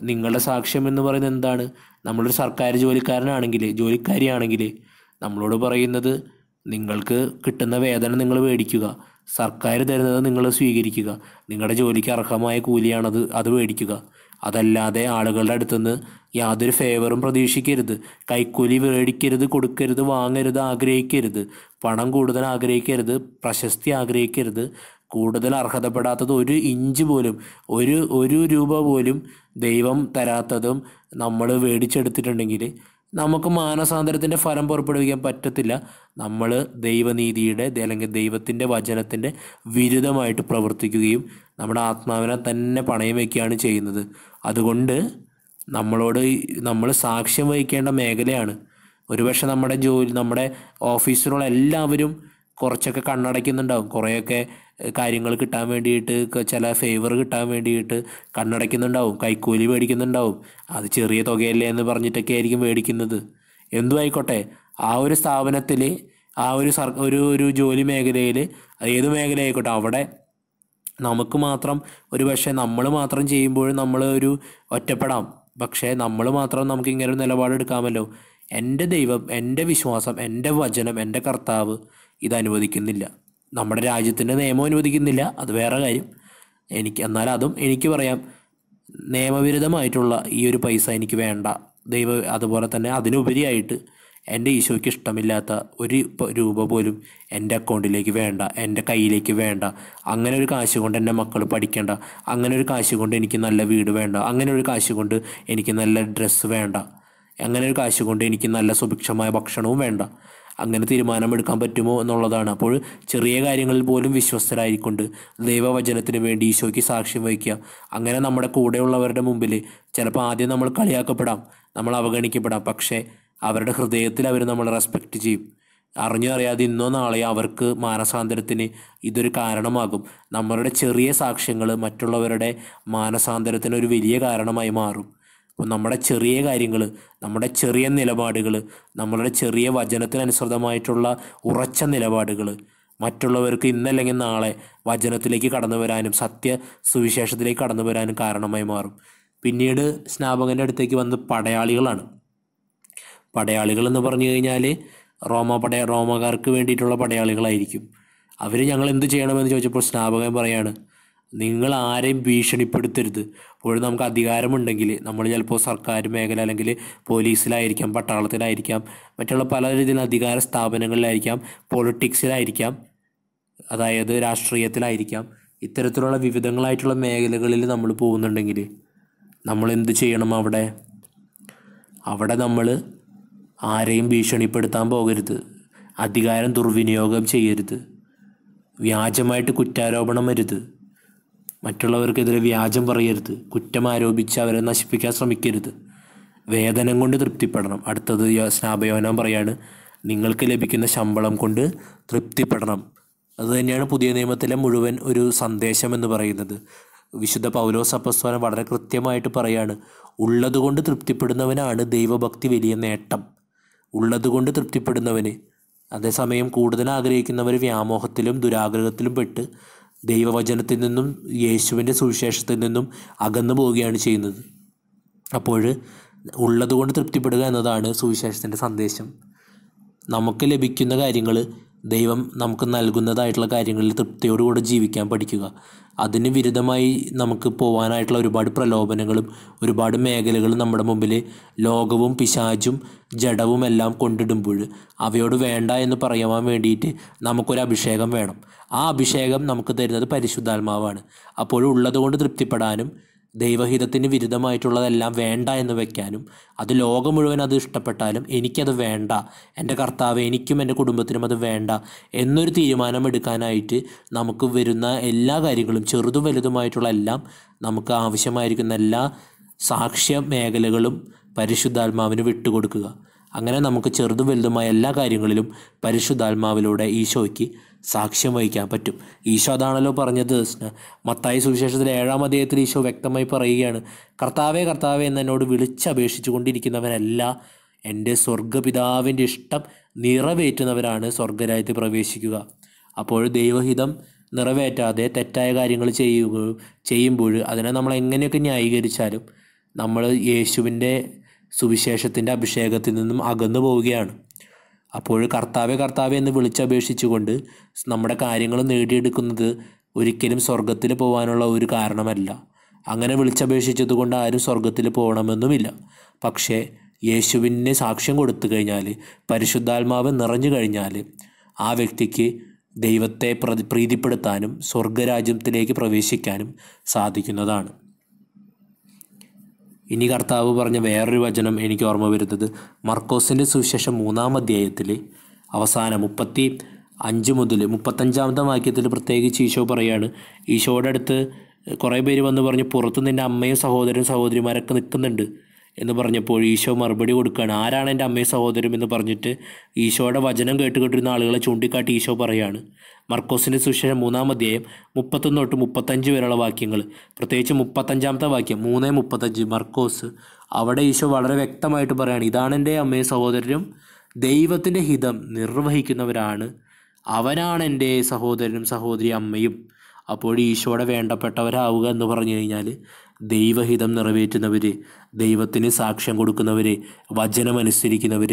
നിങ്ങളുടെ സാക്ഷ്യം എന്ന് പറയുന്നത് എന്താണ്? നമ്മളൊരു സർക്കാർ ജോലിക്കാരനാണെങ്കിൽ ജോലിക്കാരിയാണെങ്കിൽ നമ്മളോട് പറയുന്നത് നിങ്ങൾക്ക് കിട്ടുന്ന വേതനം നിങ്ങൾ മേടിക്കുക. സർക്കാർ തരുന്നത് നിങ്ങൾ സ്വീകരിക്കുക. നിങ്ങളുടെ ജോലിക്ക് അർഹമായ കൂലിയാണത് അത് മേടിക്കുക. അതല്ലാതെ ആളുകളുടെ അടുത്തുനിന്ന് യാതൊരു ഫേവറും പ്രതീക്ഷിക്കരുത്. കൈക്കൂലി മേടിക്കരുത് കൊടുക്കരുത് വാങ്ങരുത് ആഗ്രഹിക്കരുത്. പണം കൂടുതൽ ആഗ്രഹിക്കരുത് പ്രശസ്തി ആഗ്രഹിക്കരുത്. കൂടുതൽ അർഹതപ്പെടാത്തത് ഒരു ഇഞ്ച് പോലും ഒരു ഒരു രൂപ പോലും ദൈവം തരാത്തതും നമ്മൾ മേടിച്ചെടുത്തിട്ടുണ്ടെങ്കിൽ നമുക്ക് മാനസാന്തരത്തിന്റെ ഫലം പുറപ്പെടുവിക്കാൻ പറ്റത്തില്ല. നമ്മൾ ദൈവനീതിയുടെ അല്ലെങ്കിൽ ദൈവത്തിന്റെ വചനത്തിന്റെ വിരുദ്ധമായിട്ട് പ്രവർത്തിക്കുകയും നമ്മുടെ ആത്മാവിനെ തന്നെ പണയം വയ്ക്കുകയാണ് ചെയ്യുന്നത്. അതുകൊണ്ട് നമ്മളോട് നമ്മൾ സാക്ഷ്യം വഹിക്കേണ്ട മേഖലയാണ്. ഒരുപക്ഷെ നമ്മുടെ ജോലി നമ്മുടെ ഓഫീസിലുള്ള എല്ലാവരും കുറച്ചൊക്കെ കണ്ണടയ്ക്കുന്നുണ്ടാവും. കുറേയൊക്കെ കാര്യങ്ങൾ കിട്ടാൻ വേണ്ടിയിട്ട് ചില ഫേവർ കിട്ടാൻ വേണ്ടിയിട്ട് കണ്ണടയ്ക്കുന്നുണ്ടാവും കൈക്കൂലി മേടിക്കുന്നുണ്ടാവും. അത് ചെറിയ തുകയല്ലേ എന്ന് പറഞ്ഞിട്ടൊക്കെ ആയിരിക്കും മേടിക്കുന്നത്. എന്തു ആയിക്കോട്ടെ ആ ഒരു സ്ഥാപനത്തിൽ ആ ഒരു സർ ഒരു ഒരു ജോലി മേഖലയിൽ ഏത് മേഖല ആയിക്കോട്ടെ അവിടെ നമുക്ക് മാത്രം ഒരു പക്ഷേ നമ്മൾ മാത്രം ചെയ്യുമ്പോൾ നമ്മൾ ഒരു ഒറ്റപ്പെടാം. പക്ഷേ നമ്മൾ മാത്രം നമുക്ക് ഇങ്ങനെ ഒരു നിലപാടെടുക്കാമല്ലോ എന്റെ ദൈവം എന്റെ വിശ്വാസം എന്റെ വചനം എന്റെ കർത്താവ് ഇത് അനുവദിക്കുന്നില്ല. നമ്മുടെ രാജ്യത്തിന്റെ നിയമം അനുവദിക്കുന്നില്ല. അത് വേറെ കാര്യം. എനിക്ക് എന്നാൽ അതും എനിക്ക് പറയാം. നിയമവിരുദ്ധമായിട്ടുള്ള ഈ ഒരു പൈസ എനിക്ക് വേണ്ട. ദൈവ അതുപോലെ തന്നെ അതിനുപരിയായിട്ട് എന്റെ ഈശോയ്ക്ക് ഇഷ്ടമില്ലാത്ത ഒരു രൂപ പോലും എന്റെ അക്കൗണ്ടിലേക്ക് വേണ്ട. എന്റെ കയ്യിലേക്ക് വേണ്ട. അങ്ങനെ ഒരു കാശ് കൊണ്ട് എന്റെ മക്കൾ പഠിക്കേണ്ട. അങ്ങനെ ഒരു കാശ് കൊണ്ട് എനിക്ക് നല്ല വീട് വേണ്ട. അങ്ങനെ ഒരു കാശ് കൊണ്ട് എനിക്ക് നല്ല ഡ്രസ്സ് വേണ്ട. അങ്ങനെ ഒരു കാശ് കൊണ്ട് എനിക്ക് നല്ല സുഭിക്ഷമായ ഭക്ഷണവും വേണ്ട. അങ്ങനെ തീരുമാനമെടുക്കാൻ പറ്റുമോ എന്നുള്ളതാണ്. അപ്പോൾ ചെറിയ കാര്യങ്ങളിൽ പോലും വിശ്വസ്തരായിക്കൊണ്ട് ദൈവവചനത്തിന് വേണ്ടി ഈശോയ്ക്ക് സാക്ഷ്യം വഹിക്കുക. അങ്ങനെ നമ്മുടെ കൂടെയുള്ളവരുടെ മുമ്പിൽ ചിലപ്പോൾ ആദ്യം നമ്മൾ കളിയാക്കപ്പെടാം നമ്മൾ അവഗണിക്കപ്പെടാം. പക്ഷേ അവരുടെ ഹൃദയത്തിൽ അവർ നമ്മൾ റെസ്പെക്റ്റ് ചെയ്യും. അറിഞ്ഞോ അറിയാതെ ഇന്നോ നാളെയോ അവർക്ക് മാനസാന്തരത്തിന് ഇതൊരു കാരണമാകും. നമ്മളുടെ ചെറിയ സാക്ഷ്യങ്ങൾ മറ്റുള്ളവരുടെ മാനസാന്തരത്തിന് ഒരു വലിയ കാരണമായി മാറും. അപ്പോൾ നമ്മുടെ ചെറിയ കാര്യങ്ങൾ നമ്മുടെ ചെറിയ നിലപാടുകൾ നമ്മളുടെ ചെറിയ വചനത്തിനനുസൃതമായിട്ടുള്ള ഉറച്ച നിലപാടുകൾ മറ്റുള്ളവർക്ക് ഇന്നല്ലെങ്കിൽ നാളെ വചനത്തിലേക്ക് കടന്നു വരാനും സത്യ സുവിശേഷത്തിലേക്ക് കടന്നു വരാനും കാരണമായി മാറും. പിന്നീട് സ്നാപകന്റെ അടുത്തേക്ക് വന്ന് പടയാളികളാണ്. പടയാളികൾ എന്ന് പറഞ്ഞു കഴിഞ്ഞാൽ റോമ പടയ റോമക്കാർക്ക് വേണ്ടിയിട്ടുള്ള പടയാളികളായിരിക്കും. അവർ ഞങ്ങൾ എന്ത് ചെയ്യണമെന്ന് ചോദിച്ചപ്പോൾ സ്നാപകൻ പറയാണ് നിങ്ങൾ ആരെയും ഭീഷണിപ്പെടുത്തരുത്. ഇപ്പോഴും നമുക്ക് അധികാരമുണ്ടെങ്കിൽ നമ്മൾ ചിലപ്പോൾ സർക്കാർ മേഖല അല്ലെങ്കിൽ പോലീസിലായിരിക്കാം പട്ടാളത്തിലായിരിക്കാം മറ്റുള്ള പല രീതിയിൽ അധികാര സ്ഥാപനങ്ങളിലായിരിക്കാം പൊളിറ്റിക്സിലായിരിക്കാം അതായത് രാഷ്ട്രീയത്തിലായിരിക്കാം. ഇത്തരത്തിലുള്ള വിവിധങ്ങളായിട്ടുള്ള മേഖലകളിൽ നമ്മൾ പോകുന്നുണ്ടെങ്കിൽ നമ്മൾ എന്ത് ചെയ്യണം അവിടെ? അവിടെ നമ്മൾ ആരെയും ഭീഷണിപ്പെടുത്താൻ പോകരുത്. അധികാരം ദുർവിനിയോഗം ചെയ്യരുത്. വ്യാജമായിട്ട് കുറ്റാരോപണം വരരുത്. മറ്റുള്ളവർക്കെതിരെ വ്യാജം പറയരുത് കുറ്റം ആരോപിച്ച് അവരെ നശിപ്പിക്കാൻ ശ്രമിക്കരുത്. വേതനം കൊണ്ട് തൃപ്തിപ്പെടണം. അടുത്തത് സ്നാപയോനം പറയാണ് നിങ്ങൾക്ക് ലഭിക്കുന്ന ശമ്പളം കൊണ്ട് തൃപ്തിപ്പെടണം. അതുതന്നെയാണ് പുതിയ നിയമത്തിലെ മുഴുവൻ ഒരു സന്ദേശം എന്ന് പറയുന്നത്. വിശുദ്ധ പൗലോസ് അപ്പസ്വാനം വളരെ കൃത്യമായിട്ട് പറയാണ് ഉള്ളതുകൊണ്ട് തൃപ്തിപ്പെടുന്നവനാണ് ദൈവഭക്തി വലിയ നേട്ടം. ഉള്ളതുകൊണ്ട് തൃപ്തിപ്പെടുന്നവന്. അതേസമയം കൂടുതൽ ആഗ്രഹിക്കുന്നവർ വ്യാമോഹത്തിലും ദുരാഗ്രഹത്തിലും പെട്ട് ദൈവവചനത്തിൽ നിന്നും യേശുവിന്റെ സുവിശേഷത്തിൽ നിന്നും അകന്നു പോവുകയാണ് ചെയ്യുന്നത്. അപ്പോൾ ഉള്ളതുകൊണ്ട് തൃപ്തിപ്പെടുക എന്നതാണ് സുവിശേഷത്തിന്റെ സന്ദേശം. നമുക്ക് ലഭിക്കുന്ന കാര്യങ്ങൾ ദൈവം നമുക്ക് നൽകുന്നതായിട്ടുള്ള കാര്യങ്ങളിൽ തൃപ്തിയോടുകൂടെ ജീവിക്കാൻ പഠിക്കുക. അതിന് വിരുദ്ധമായി നമുക്ക് പോകാനായിട്ടുള്ള ഒരുപാട് പ്രലോഭനങ്ങളും ഒരുപാട് മേഖലകളും നമ്മുടെ മുമ്പിൽ ലോകവും പിശാചും ജഡവും എല്ലാം കൊണ്ടിടുമ്പോൾ അവയോട് വേണ്ട എന്ന് പറയുവാൻ വേണ്ടിയിട്ട് നമുക്കൊരു അഭിഷേകം വേണം. ആ അഭിഷേകം നമുക്ക് തരുന്നത് പരിശുദ്ധാത്മാവാണ്. അപ്പോൾ ഉള്ളതുകൊണ്ട് തൃപ്തിപ്പെടാനും ദൈവഹിതത്തിന് വിരുദ്ധമായിട്ടുള്ളതെല്ലാം വേണ്ട എന്ന് വെക്കാനും അത് ലോകം മുഴുവൻ അത് ഇഷ്ടപ്പെട്ടാലും എനിക്കത് വേണ്ട എന്റെ കർത്താവ് എനിക്കും എന്റെ കുടുംബത്തിനും അത് വേണ്ട എന്നൊരു തീരുമാനം എടുക്കാനായിട്ട് നമുക്ക് വരുന്ന എല്ലാ കാര്യങ്ങളും ചെറുതും വലുതുമായിട്ടുള്ള എല്ലാം നമുക്ക് ആവശ്യമായിരിക്കുന്ന എല്ലാ സാക്ഷ്യ മേഖലകളും പരിശുദ്ധാത്മാവിന് വിട്ടുകൊടുക്കുക. അങ്ങനെ നമുക്ക് ചെറുതും വലുതുമായ എല്ലാ കാര്യങ്ങളിലും പരിശുദ്ധാത്മാവിലൂടെ ഈശോയ്ക്ക് സാക്ഷ്യം വഹിക്കാൻ പറ്റും. ഈശോ അതാണല്ലോ പറഞ്ഞത്. മത്തായി സുവിശേഷത്തിലെ ഏഴാം അധ്യായത്തിൽ ഈശോ വ്യക്തമായി പറയുകയാണ് കർത്താവേ കർത്താവേ എന്ന് എന്നോട് വിളിച്ചപേക്ഷിച്ചു കൊണ്ടിരിക്കുന്നവരല്ല എന്റെ സ്വർഗപിതാവിന്റെ ഇഷ്ടം. നിറവേറ്റുന്നവരാണ് സ്വർഗരാജ്യത്തിൽ പ്രവേശിക്കുക. അപ്പോൾ ദൈവഹിതം നിറവേറ്റാതെ തെറ്റായ കാര്യങ്ങൾ ചെയ്യുക ചെയ്യുമ്പോൾ അതിനെ നമ്മൾ എങ്ങനെയൊക്കെ ന്യായീകരിച്ചാലും നമ്മൾ യേശുവിന്റെ സുവിശേഷത്തിന്റെ അഭിഷേകത്തിൽ നിന്നും അകന്നു പോവുകയാണ്. അപ്പോൾ കർത്താവെ കർത്താവെ എന്ന് വിളിച്ചപേക്ഷിച്ചുകൊണ്ട് നമ്മുടെ കാര്യങ്ങൾ നേടിയെടുക്കുന്നത് ഒരിക്കലും സ്വർഗത്തിൽ പോകാനുള്ള ഒരു കാരണമല്ല. അങ്ങനെ വിളിച്ചപേക്ഷിച്ചത് കൊണ്ട് ആരും സ്വർഗത്തിൽ പോകണമെന്നുമില്ല. പക്ഷേ യേശുവിനെ സാക്ഷ്യം കൊടുത്തു കഴിഞ്ഞാൽ പരിശുദ്ധാത്മാവ് നിറഞ്ഞു കഴിഞ്ഞാൽ ആ വ്യക്തിക്ക് ദൈവത്തെ പ്രീതിപ്പെടുത്താനും സ്വർഗരാജ്യത്തിലേക്ക് പ്രവേശിക്കാനും സാധിക്കുന്നതാണ്. ഇനി കർത്താവ് പറഞ്ഞ വേറൊരു വചനം എനിക്ക് ഓർമ്മ വരുന്നത്. മർക്കോസിന്റെ സുവിശേഷം മൂന്നാം അധ്യായത്തിൽ അവസാനം മുപ്പത്തി അഞ്ച് മുതൽ മുപ്പത്തഞ്ചാമത്തെ വാക്യത്തിൽ പ്രത്യേകിച്ച് ഈശോ പറയാണ് ഈശോയുടെ അടുത്ത് കുറേ പേര് വന്ന് പറഞ്ഞു പുറത്ത് നിന്റെ അമ്മയും സഹോദരനും സഹോദരിമാരൊക്കെ നിൽക്കുന്നുണ്ട്. എന്ന് പറഞ്ഞപ്പോൾ ഈശോ മറുപടി കൊടുക്കുകയാണ്. ആരാണ് എന്റെ അമ്മയും സഹോദരം എന്ന് പറഞ്ഞിട്ട് ഈശോയുടെ വചനം കേട്ട് കേട്ടിരുന്ന ആളുകളെ ചൂണ്ടിക്കാട്ടി ഈശോ പറയാണ് മർക്കോസിന്റെ സുശേഷം മൂന്നാം അധ്യായം മുപ്പത്തൊന്ന് തൊട്ട് മുപ്പത്തഞ്ച് വരെയുള്ള വാക്യങ്ങൾ. പ്രത്യേകിച്ച് മുപ്പത്തഞ്ചാമത്തെ വാക്യം മൂന്ന് മുപ്പത്തഞ്ച് മർക്കോസ്. അവിടെ ഈശോ വളരെ വ്യക്തമായിട്ട് പറയാണ് ഇതാണ് എന്റെ അമ്മയും സഹോദരനും. ദൈവത്തിന്റെ ഹിതം നിർവഹിക്കുന്നവരാണ്. അവനാണ് എന്റെ സഹോദരനും സഹോദരി അമ്മയും. അപ്പോൾ ഈശോയുടെ വേണ്ടപ്പെട്ടവരാവുക എന്ന് പറഞ്ഞു കഴിഞ്ഞാൽ ദൈവഹിതം നിറവേറ്റുന്നവർ ദൈവത്തിന് സാക്ഷ്യം കൊടുക്കുന്നവർ വചനമനുസരിക്കുന്നവർ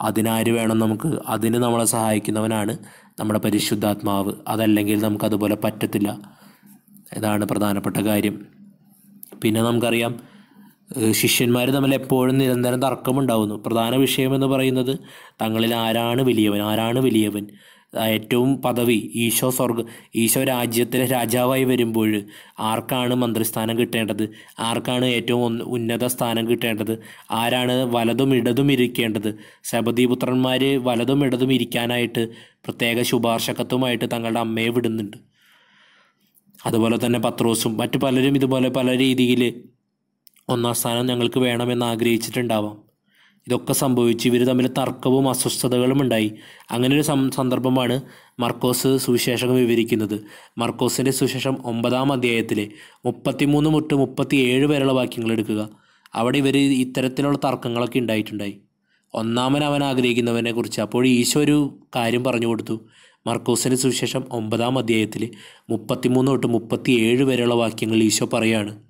അതിനാര് വേണം നമുക്ക്? അതിന് നമ്മളെ സഹായിക്കുന്നവനാണ് നമ്മുടെ പരിശുദ്ധാത്മാവ്. അതല്ലെങ്കിൽ നമുക്കതുപോലെ പറ്റത്തില്ല. ഇതാണ് പ്രധാനപ്പെട്ട കാര്യം. പിന്നെ നമുക്കറിയാം ശിഷ്യന്മാർ തമ്മിൽ എപ്പോഴും നിരന്തരം തർക്കമുണ്ടാകുന്നു പ്രധാന വിഷയമെന്ന് പറയുന്നത് തങ്ങളിൽ ആരാണ് വലിയവൻ? ആരാണ് വലിയവൻ? ഏറ്റവും പദവി ഈശോ സ്വർഗ ഈശോ രാജ്യത്തിലെ രാജാവായി വരുമ്പോൾ ആർക്കാണ് മന്ത്രിസ്ഥാനം കിട്ടേണ്ടത്? ആർക്കാണ് ഏറ്റവും ഉന്നത സ്ഥാനം കിട്ടേണ്ടത്? ആരാണ് വലതും ഇടതും ഇരിക്കേണ്ടത്? ശബദീപുത്രന്മാർ വലതും ഇടതും ഇരിക്കാനായിട്ട് പ്രത്യേക ശുപാർശക്കത്വമായിട്ട് തങ്ങളുടെ അമ്മയെ വിടുന്നുണ്ട്. അതുപോലെ തന്നെ പത്രോസും മറ്റു പലരും ഇതുപോലെ പല രീതിയിൽ ഒന്നാം സ്ഥാനം ഞങ്ങൾക്ക് വേണമെന്ന് ആഗ്രഹിച്ചിട്ടുണ്ടാവാം. ഇതൊക്കെ സംഭവിച്ചു ഇവർ തമ്മിൽ തർക്കവും അസ്വസ്ഥതകളും ഉണ്ടായി. അങ്ങനെ ഒരു സന്ദർഭമാണ് മർക്കോസ് സുവിശേഷം വിവരിക്കുന്നത്. മർക്കോസിന്റെ സുവിശേഷം ഒമ്പതാം അധ്യായത്തിലെ മുപ്പത്തിമൂന്ന് മുട്ട് മുപ്പത്തിയേഴ് വരെയുള്ള വാക്യങ്ങൾ എടുക്കുക. അവിടെ ഇവർ ഇത്തരത്തിലുള്ള തർക്കങ്ങളൊക്കെ ഉണ്ടായിട്ടുണ്ടായി. ഒന്നാമൻ അവൻ ആഗ്രഹിക്കുന്നവനെ കുറിച്ച് അപ്പോൾ ഈശോ ഒരു കാര്യം പറഞ്ഞു കൊടുത്തു. മർക്കോസിന്റെ സുവിശേഷം ഒമ്പതാം അധ്യായത്തിൽ മുപ്പത്തിമൂന്ന് തൊട്ട് മുപ്പത്തിയേഴ് വരെയുള്ള വാക്യങ്ങൾ ഈശോ പറയാണ്.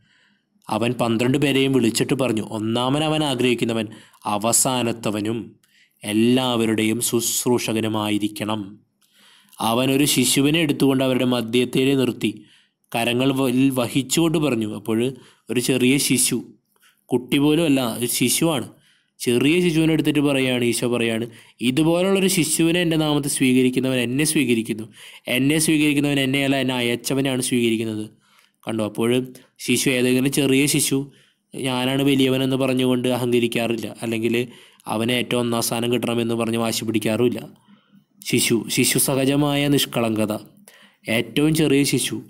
അവൻ പന്ത്രണ്ട് പേരെയും വിളിച്ചിട്ട് പറഞ്ഞു ഒന്നാമൻ അവൻ ആഗ്രഹിക്കുന്നവൻ അവസാനത്തവനും എല്ലാവരുടെയും ശുശ്രൂഷകനുമായിരിക്കണം. അവനൊരു ശിശുവിനെ എടുത്തുകൊണ്ട് അവരുടെ മദ്യത്തിലെ നിർത്തി കരങ്ങൾ വഹിച്ചുകൊണ്ട് പറഞ്ഞു അപ്പോൾ ഒരു ചെറിയ ശിശു കുട്ടി പോലും അല്ല ഒരു ശിശുവാണ്. ചെറിയ ശിശുവിനെ എടുത്തിട്ട് പറയുകയാണ് ഈശോ പറയാണ് ഇതുപോലുള്ളൊരു ശിശുവിനെ എന്റെ നാമത്തെ സ്വീകരിക്കുന്നവൻ എന്നെ സ്വീകരിക്കുന്നു. എന്നെ സ്വീകരിക്കുന്നവൻ എന്നെയല്ല എന്നെ അയച്ചവനാണ് സ്വീകരിക്കുന്നത്. കണ്ടോ? അപ്പോൾ ശിശു ഏതെങ്കിലും ചെറിയ ശിശു ഞാനാണ് വലിയവനെന്ന് പറഞ്ഞുകൊണ്ട് അഹങ്കരിക്കാറില്ല. അല്ലെങ്കിൽ അവനെ ഏറ്റവും ഒന്നാം സ്ഥാനം കിട്ടണമെന്ന് പറഞ്ഞ് വാശി പിടിക്കാറുമില്ല. ശിശു ശിശു സഹജമായ നിഷ്കളങ്കത. ഏറ്റവും ചെറിയ ശിശു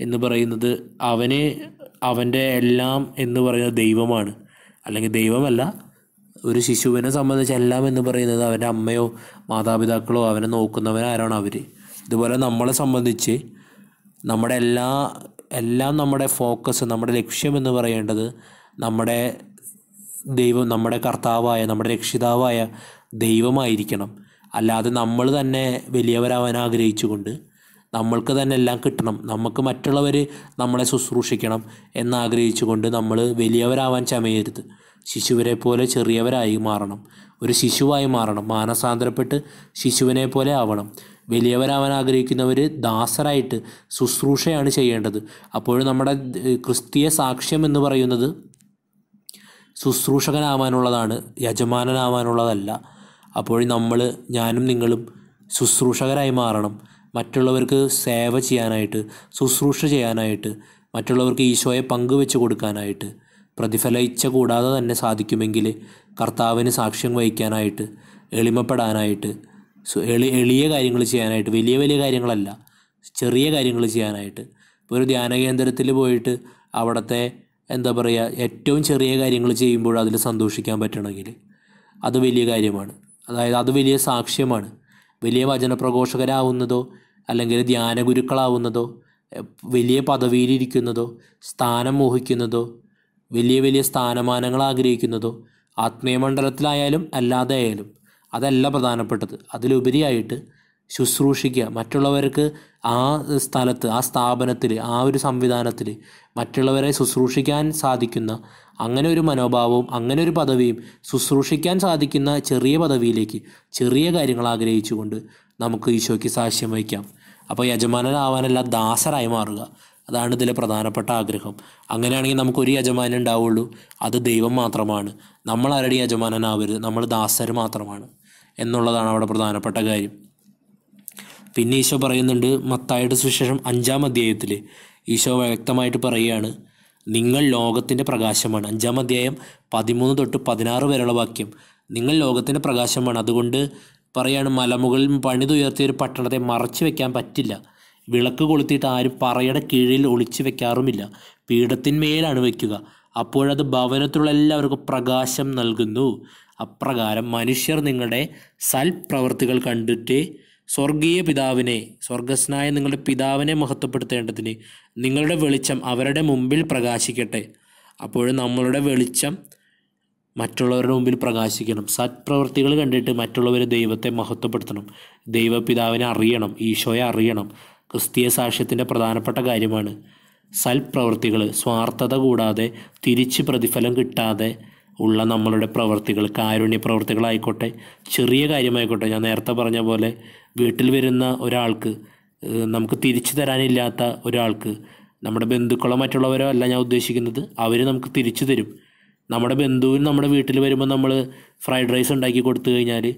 എന്ന് പറയുന്നത് അവന് അവന്റെ എല്ലാം എന്ന് പറയുന്നത് ദൈവമാണ്. അല്ലെങ്കിൽ ദൈവമല്ല ഒരു ശിശുവിനെ സംബന്ധിച്ച് എല്ലാം എന്ന് പറയുന്നത് അവന്റെ അമ്മയോ മാതാപിതാക്കളോ അവനെ നോക്കുന്നവരാരാണ് അവർ ഇതുപോലെ നമ്മളെ സംബന്ധിച്ച് നമ്മുടെ എല്ലാ എല്ലാം നമ്മുടെ ഫോക്കസ് നമ്മുടെ ലക്ഷ്യം എന്ന് പറയേണ്ടത് നമ്മുടെ ദൈവം നമ്മുടെ കർത്താവായ നമ്മുടെ രക്ഷിതാവായ ദൈവമായിരിക്കണം. അല്ലാതെ നമ്മൾ തന്നെ വലിയവരാവാൻ ആഗ്രഹിച്ചുകൊണ്ട് നമ്മൾക്ക് തന്നെ എല്ലാം കിട്ടണം. നമുക്ക് മറ്റുള്ളവർ നമ്മളെ ശുശ്രൂഷിക്കണം എന്നാഗ്രഹിച്ചുകൊണ്ട് നമ്മൾ വലിയവരാവാൻ ചമയരുത്. ശിശുവിനെ പോലെ ചെറിയവരായി മാറണം. ഒരു ശിശുവായി മാറണം. മാനസാന്തരപ്പെട്ട് ശിശുവിനെ പോലെ ആവണം. വലിയവരാവാൻ ആഗ്രഹിക്കുന്നവർ ദാസരായിട്ട് ശുശ്രൂഷയാണ് ചെയ്യേണ്ടത്. അപ്പോൾ നമ്മുടെ ക്രിസ്തീയ സാക്ഷ്യം എന്ന് പറയുന്നത് ശുശ്രൂഷകനാവാനുള്ളതാണ് യജമാനനാവാനുള്ളതല്ല. അപ്പോൾ നമ്മൾ ഞാനും നിങ്ങളും ശുശ്രൂഷകരായി മാറണം. മറ്റുള്ളവർക്ക് സേവ ചെയ്യാനായിട്ട് ശുശ്രൂഷ ചെയ്യാനായിട്ട് മറ്റുള്ളവർക്ക് ഈശോയെ പങ്കുവെച്ച് കൊടുക്കാനായിട്ട് പ്രതിഫല ഇച്ഛ കൂടാതെ തന്നെ സാധിക്കുമെങ്കിൽ കർത്താവിന് സാക്ഷ്യം വഹിക്കാനായിട്ട് എളിമപ്പെടാനായിട്ട് എളി എളിയ കാര്യങ്ങൾ ചെയ്യാനായിട്ട് വലിയ വലിയ കാര്യങ്ങളല്ല ചെറിയ കാര്യങ്ങൾ ചെയ്യാനായിട്ട്. ഇപ്പോൾ ഒരു ധ്യാന കേന്ദ്രത്തിൽ പോയിട്ട് അവിടുത്തെ എന്താ പറയുക ഏറ്റവും ചെറിയ കാര്യങ്ങൾ ചെയ്യുമ്പോൾ അതിൽ സന്തോഷിക്കാൻ പറ്റണമെങ്കിൽ അത് വലിയ കാര്യമാണ്. അതായത് അത് വലിയ സാക്ഷ്യമാണ്. വലിയ വചനപ്രഘോഷകരാവുന്നതോ അല്ലെങ്കിൽ ധ്യാനഗുരുക്കളാവുന്നതോ ഗുരുക്കളാവുന്നതോ വലിയ പദവിയിലിരിക്കുന്നതോ സ്ഥാനം മോഹിക്കുന്നതോ വലിയ വലിയ സ്ഥാനമാനങ്ങൾ ആഗ്രഹിക്കുന്നതോ ആത്മീയമണ്ഡലത്തിലായാലും അല്ലാതെ ആയാലും അതല്ല പ്രധാനപ്പെട്ടത്. അതിലുപരിയായിട്ട് ശുശ്രൂഷിക്കുക. മറ്റുള്ളവർക്ക് ആ സ്ഥലത്ത് ആ സ്ഥാപനത്തിൽ ആ ഒരു സംവിധാനത്തിൽ മറ്റുള്ളവരെ ശുശ്രൂഷിക്കാൻ സാധിക്കുന്ന അങ്ങനെ ഒരു മനോഭാവവും അങ്ങനെ ഒരു പദവിയും ശുശ്രൂഷിക്കാൻ സാധിക്കുന്ന ചെറിയ പദവിയിലേക്ക് ചെറിയ കാര്യങ്ങൾ ആഗ്രഹിച്ചുകൊണ്ട് നമുക്ക് ഈശോയ്ക്ക് സാക്ഷ്യം വഹിക്കാം അപ്പോൾ യജമാനനാവാനല്ല ദാസരായി മാറുക. അതാണ് ഇതിലെ പ്രധാനപ്പെട്ട ആഗ്രഹം. അങ്ങനെയാണെങ്കിൽ നമുക്കൊരു യജമാനൻ ഉണ്ടാവുള്ളൂ. അത് ദൈവം മാത്രമാണ്. നമ്മൾ ആരുടെ യജമാനനാവരുത്. നമ്മൾ ദാസർ മാത്രമാണ്. എന്നുള്ളതാണ് അവിടെ പ്രധാനപ്പെട്ട കാര്യം. പിന്നെ ഈശോ പറയുന്നുണ്ട് മത്തായുടെ സുശേഷം അഞ്ചാം അധ്യായത്തിൽ ഈശോ വ്യക്തമായിട്ട് പറയുകയാണ് നിങ്ങൾ ലോകത്തിന്റെ പ്രകാശമാണ്. അഞ്ചാം അധ്യായം പതിമൂന്ന് തൊട്ട് പതിനാറ് വരെയുള്ള വാക്യം. നിങ്ങൾ ലോകത്തിന്റെ പ്രകാശമാണ്. അതുകൊണ്ട് പറയാണ് മലമുകളിൽ പണിതുയർത്തിയ ഒരു പട്ടണത്തെ മറച്ചു വെക്കാൻ പറ്റില്ല. വിളക്ക് കൊളുത്തിയിട്ട് ആരും പറയുടെ കീഴിൽ ഒളിച്ചു വെക്കാറുമില്ല. പീഠത്തിന്മേലാണ് വയ്ക്കുക അപ്പോഴത് ഭവനത്തിലുള്ള എല്ലാവർക്കും പ്രകാശം നൽകുന്നു. അപ്രകാരം മനുഷ്യർ നിങ്ങളുടെ സൽപ്രവർത്തികൾ കണ്ടിട്ട് സ്വർഗീയ പിതാവിനെ സ്വർഗസ്നായ നിങ്ങളുടെ പിതാവിനെ മഹത്വപ്പെടുത്തേണ്ടതിന് നിങ്ങളുടെ വെളിച്ചം അവരുടെ മുമ്പിൽ പ്രകാശിക്കട്ടെ. അപ്പോൾ നമ്മളുടെ വെളിച്ചം മറ്റുള്ളവരുടെ മുമ്പിൽ പ്രകാശിക്കണം. സത്പ്രവൃത്തികൾ കണ്ടിട്ട് മറ്റുള്ളവർ ദൈവത്തെ മഹത്വപ്പെടുത്തണം. ദൈവപിതാവിനെ അറിയണം ഈശോയെ അറിയണം. ക്രിസ്തീയ സാക്ഷ്യത്തിന്റെ പ്രധാനപ്പെട്ട കാര്യമാണ് സൽപ്രവൃത്തികൾ സ്വാർത്ഥത കൂടാതെ തിരിച്ച് പ്രതിഫലം കിട്ടാതെ ഉള്ള നമ്മളുടെ പ്രവർത്തികൾ കാരുണ്യ പ്രവർത്തികളായിക്കോട്ടെ ചെറിയ കാര്യമായിക്കോട്ടെ ഞാൻ നേരത്തെ പറഞ്ഞ പോലെ വീട്ടിൽ വരുന്ന ഒരാൾക്ക് നമുക്ക് തിരിച്ചു തരാനില്ലാത്ത ഒരാൾക്ക് നമ്മുടെ ബന്ധുക്കളോ മറ്റുള്ളവരോ അല്ല ഞാൻ ഉദ്ദേശിക്കുന്നത് അവർ നമുക്ക് തിരിച്ചു തരും. നമ്മുടെ ബന്ധുവിന് നമ്മുടെ വീട്ടിൽ വരുമ്പോൾ നമ്മൾ ഫ്രൈഡ് റൈസ് ഉണ്ടാക്കി കൊടുത്തു കഴിഞ്ഞാൽ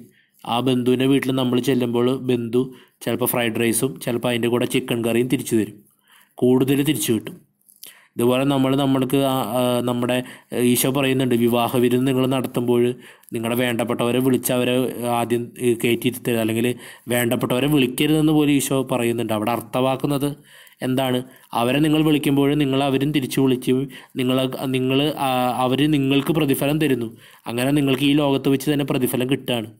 ആ ബന്ധുവിന്റെ വീട്ടിൽ നമ്മൾ ചെല്ലുമ്പോൾ ബന്ധു ചിലപ്പോൾ ഫ്രൈഡ് റൈസും ചിലപ്പോൾ അതിന്റെ കൂടെ ചിക്കൻ കറിയും തിരിച്ചു തരും. കൂടുതൽ തിരിച്ചു കിട്ടും. ഇതുപോലെ നമ്മൾ നമ്മൾക്ക് നമ്മുടെ ഈശോ പറയുന്നുണ്ട് വിവാഹ വിരുന്ന് നിങ്ങൾ നടത്തുമ്പോൾ നിങ്ങളുടെ വേണ്ടപ്പെട്ടവരെ വിളിച്ച് അവരെ ആദ്യം കയറ്റിയിരുത്തരുത് അല്ലെങ്കിൽ വേണ്ടപ്പെട്ടവരെ വിളിക്കരുതെന്ന് പോലും ഈശോ പറയുന്നുണ്ട്. അവിടെ അർത്ഥമാക്കുന്നത് എന്താണ്? അവരെ നിങ്ങൾ വിളിക്കുമ്പോൾ നിങ്ങൾ അവരും തിരിച്ചു വിളിക്കും നിങ്ങൾ നിങ്ങൾ അവർ നിങ്ങൾക്ക് പ്രതിഫലം തരുന്നു. അങ്ങനെ നിങ്ങൾക്ക് ഈ ലോകത്ത് വെച്ച് തന്നെ പ്രതിഫലം കിട്ടുകയാണ്.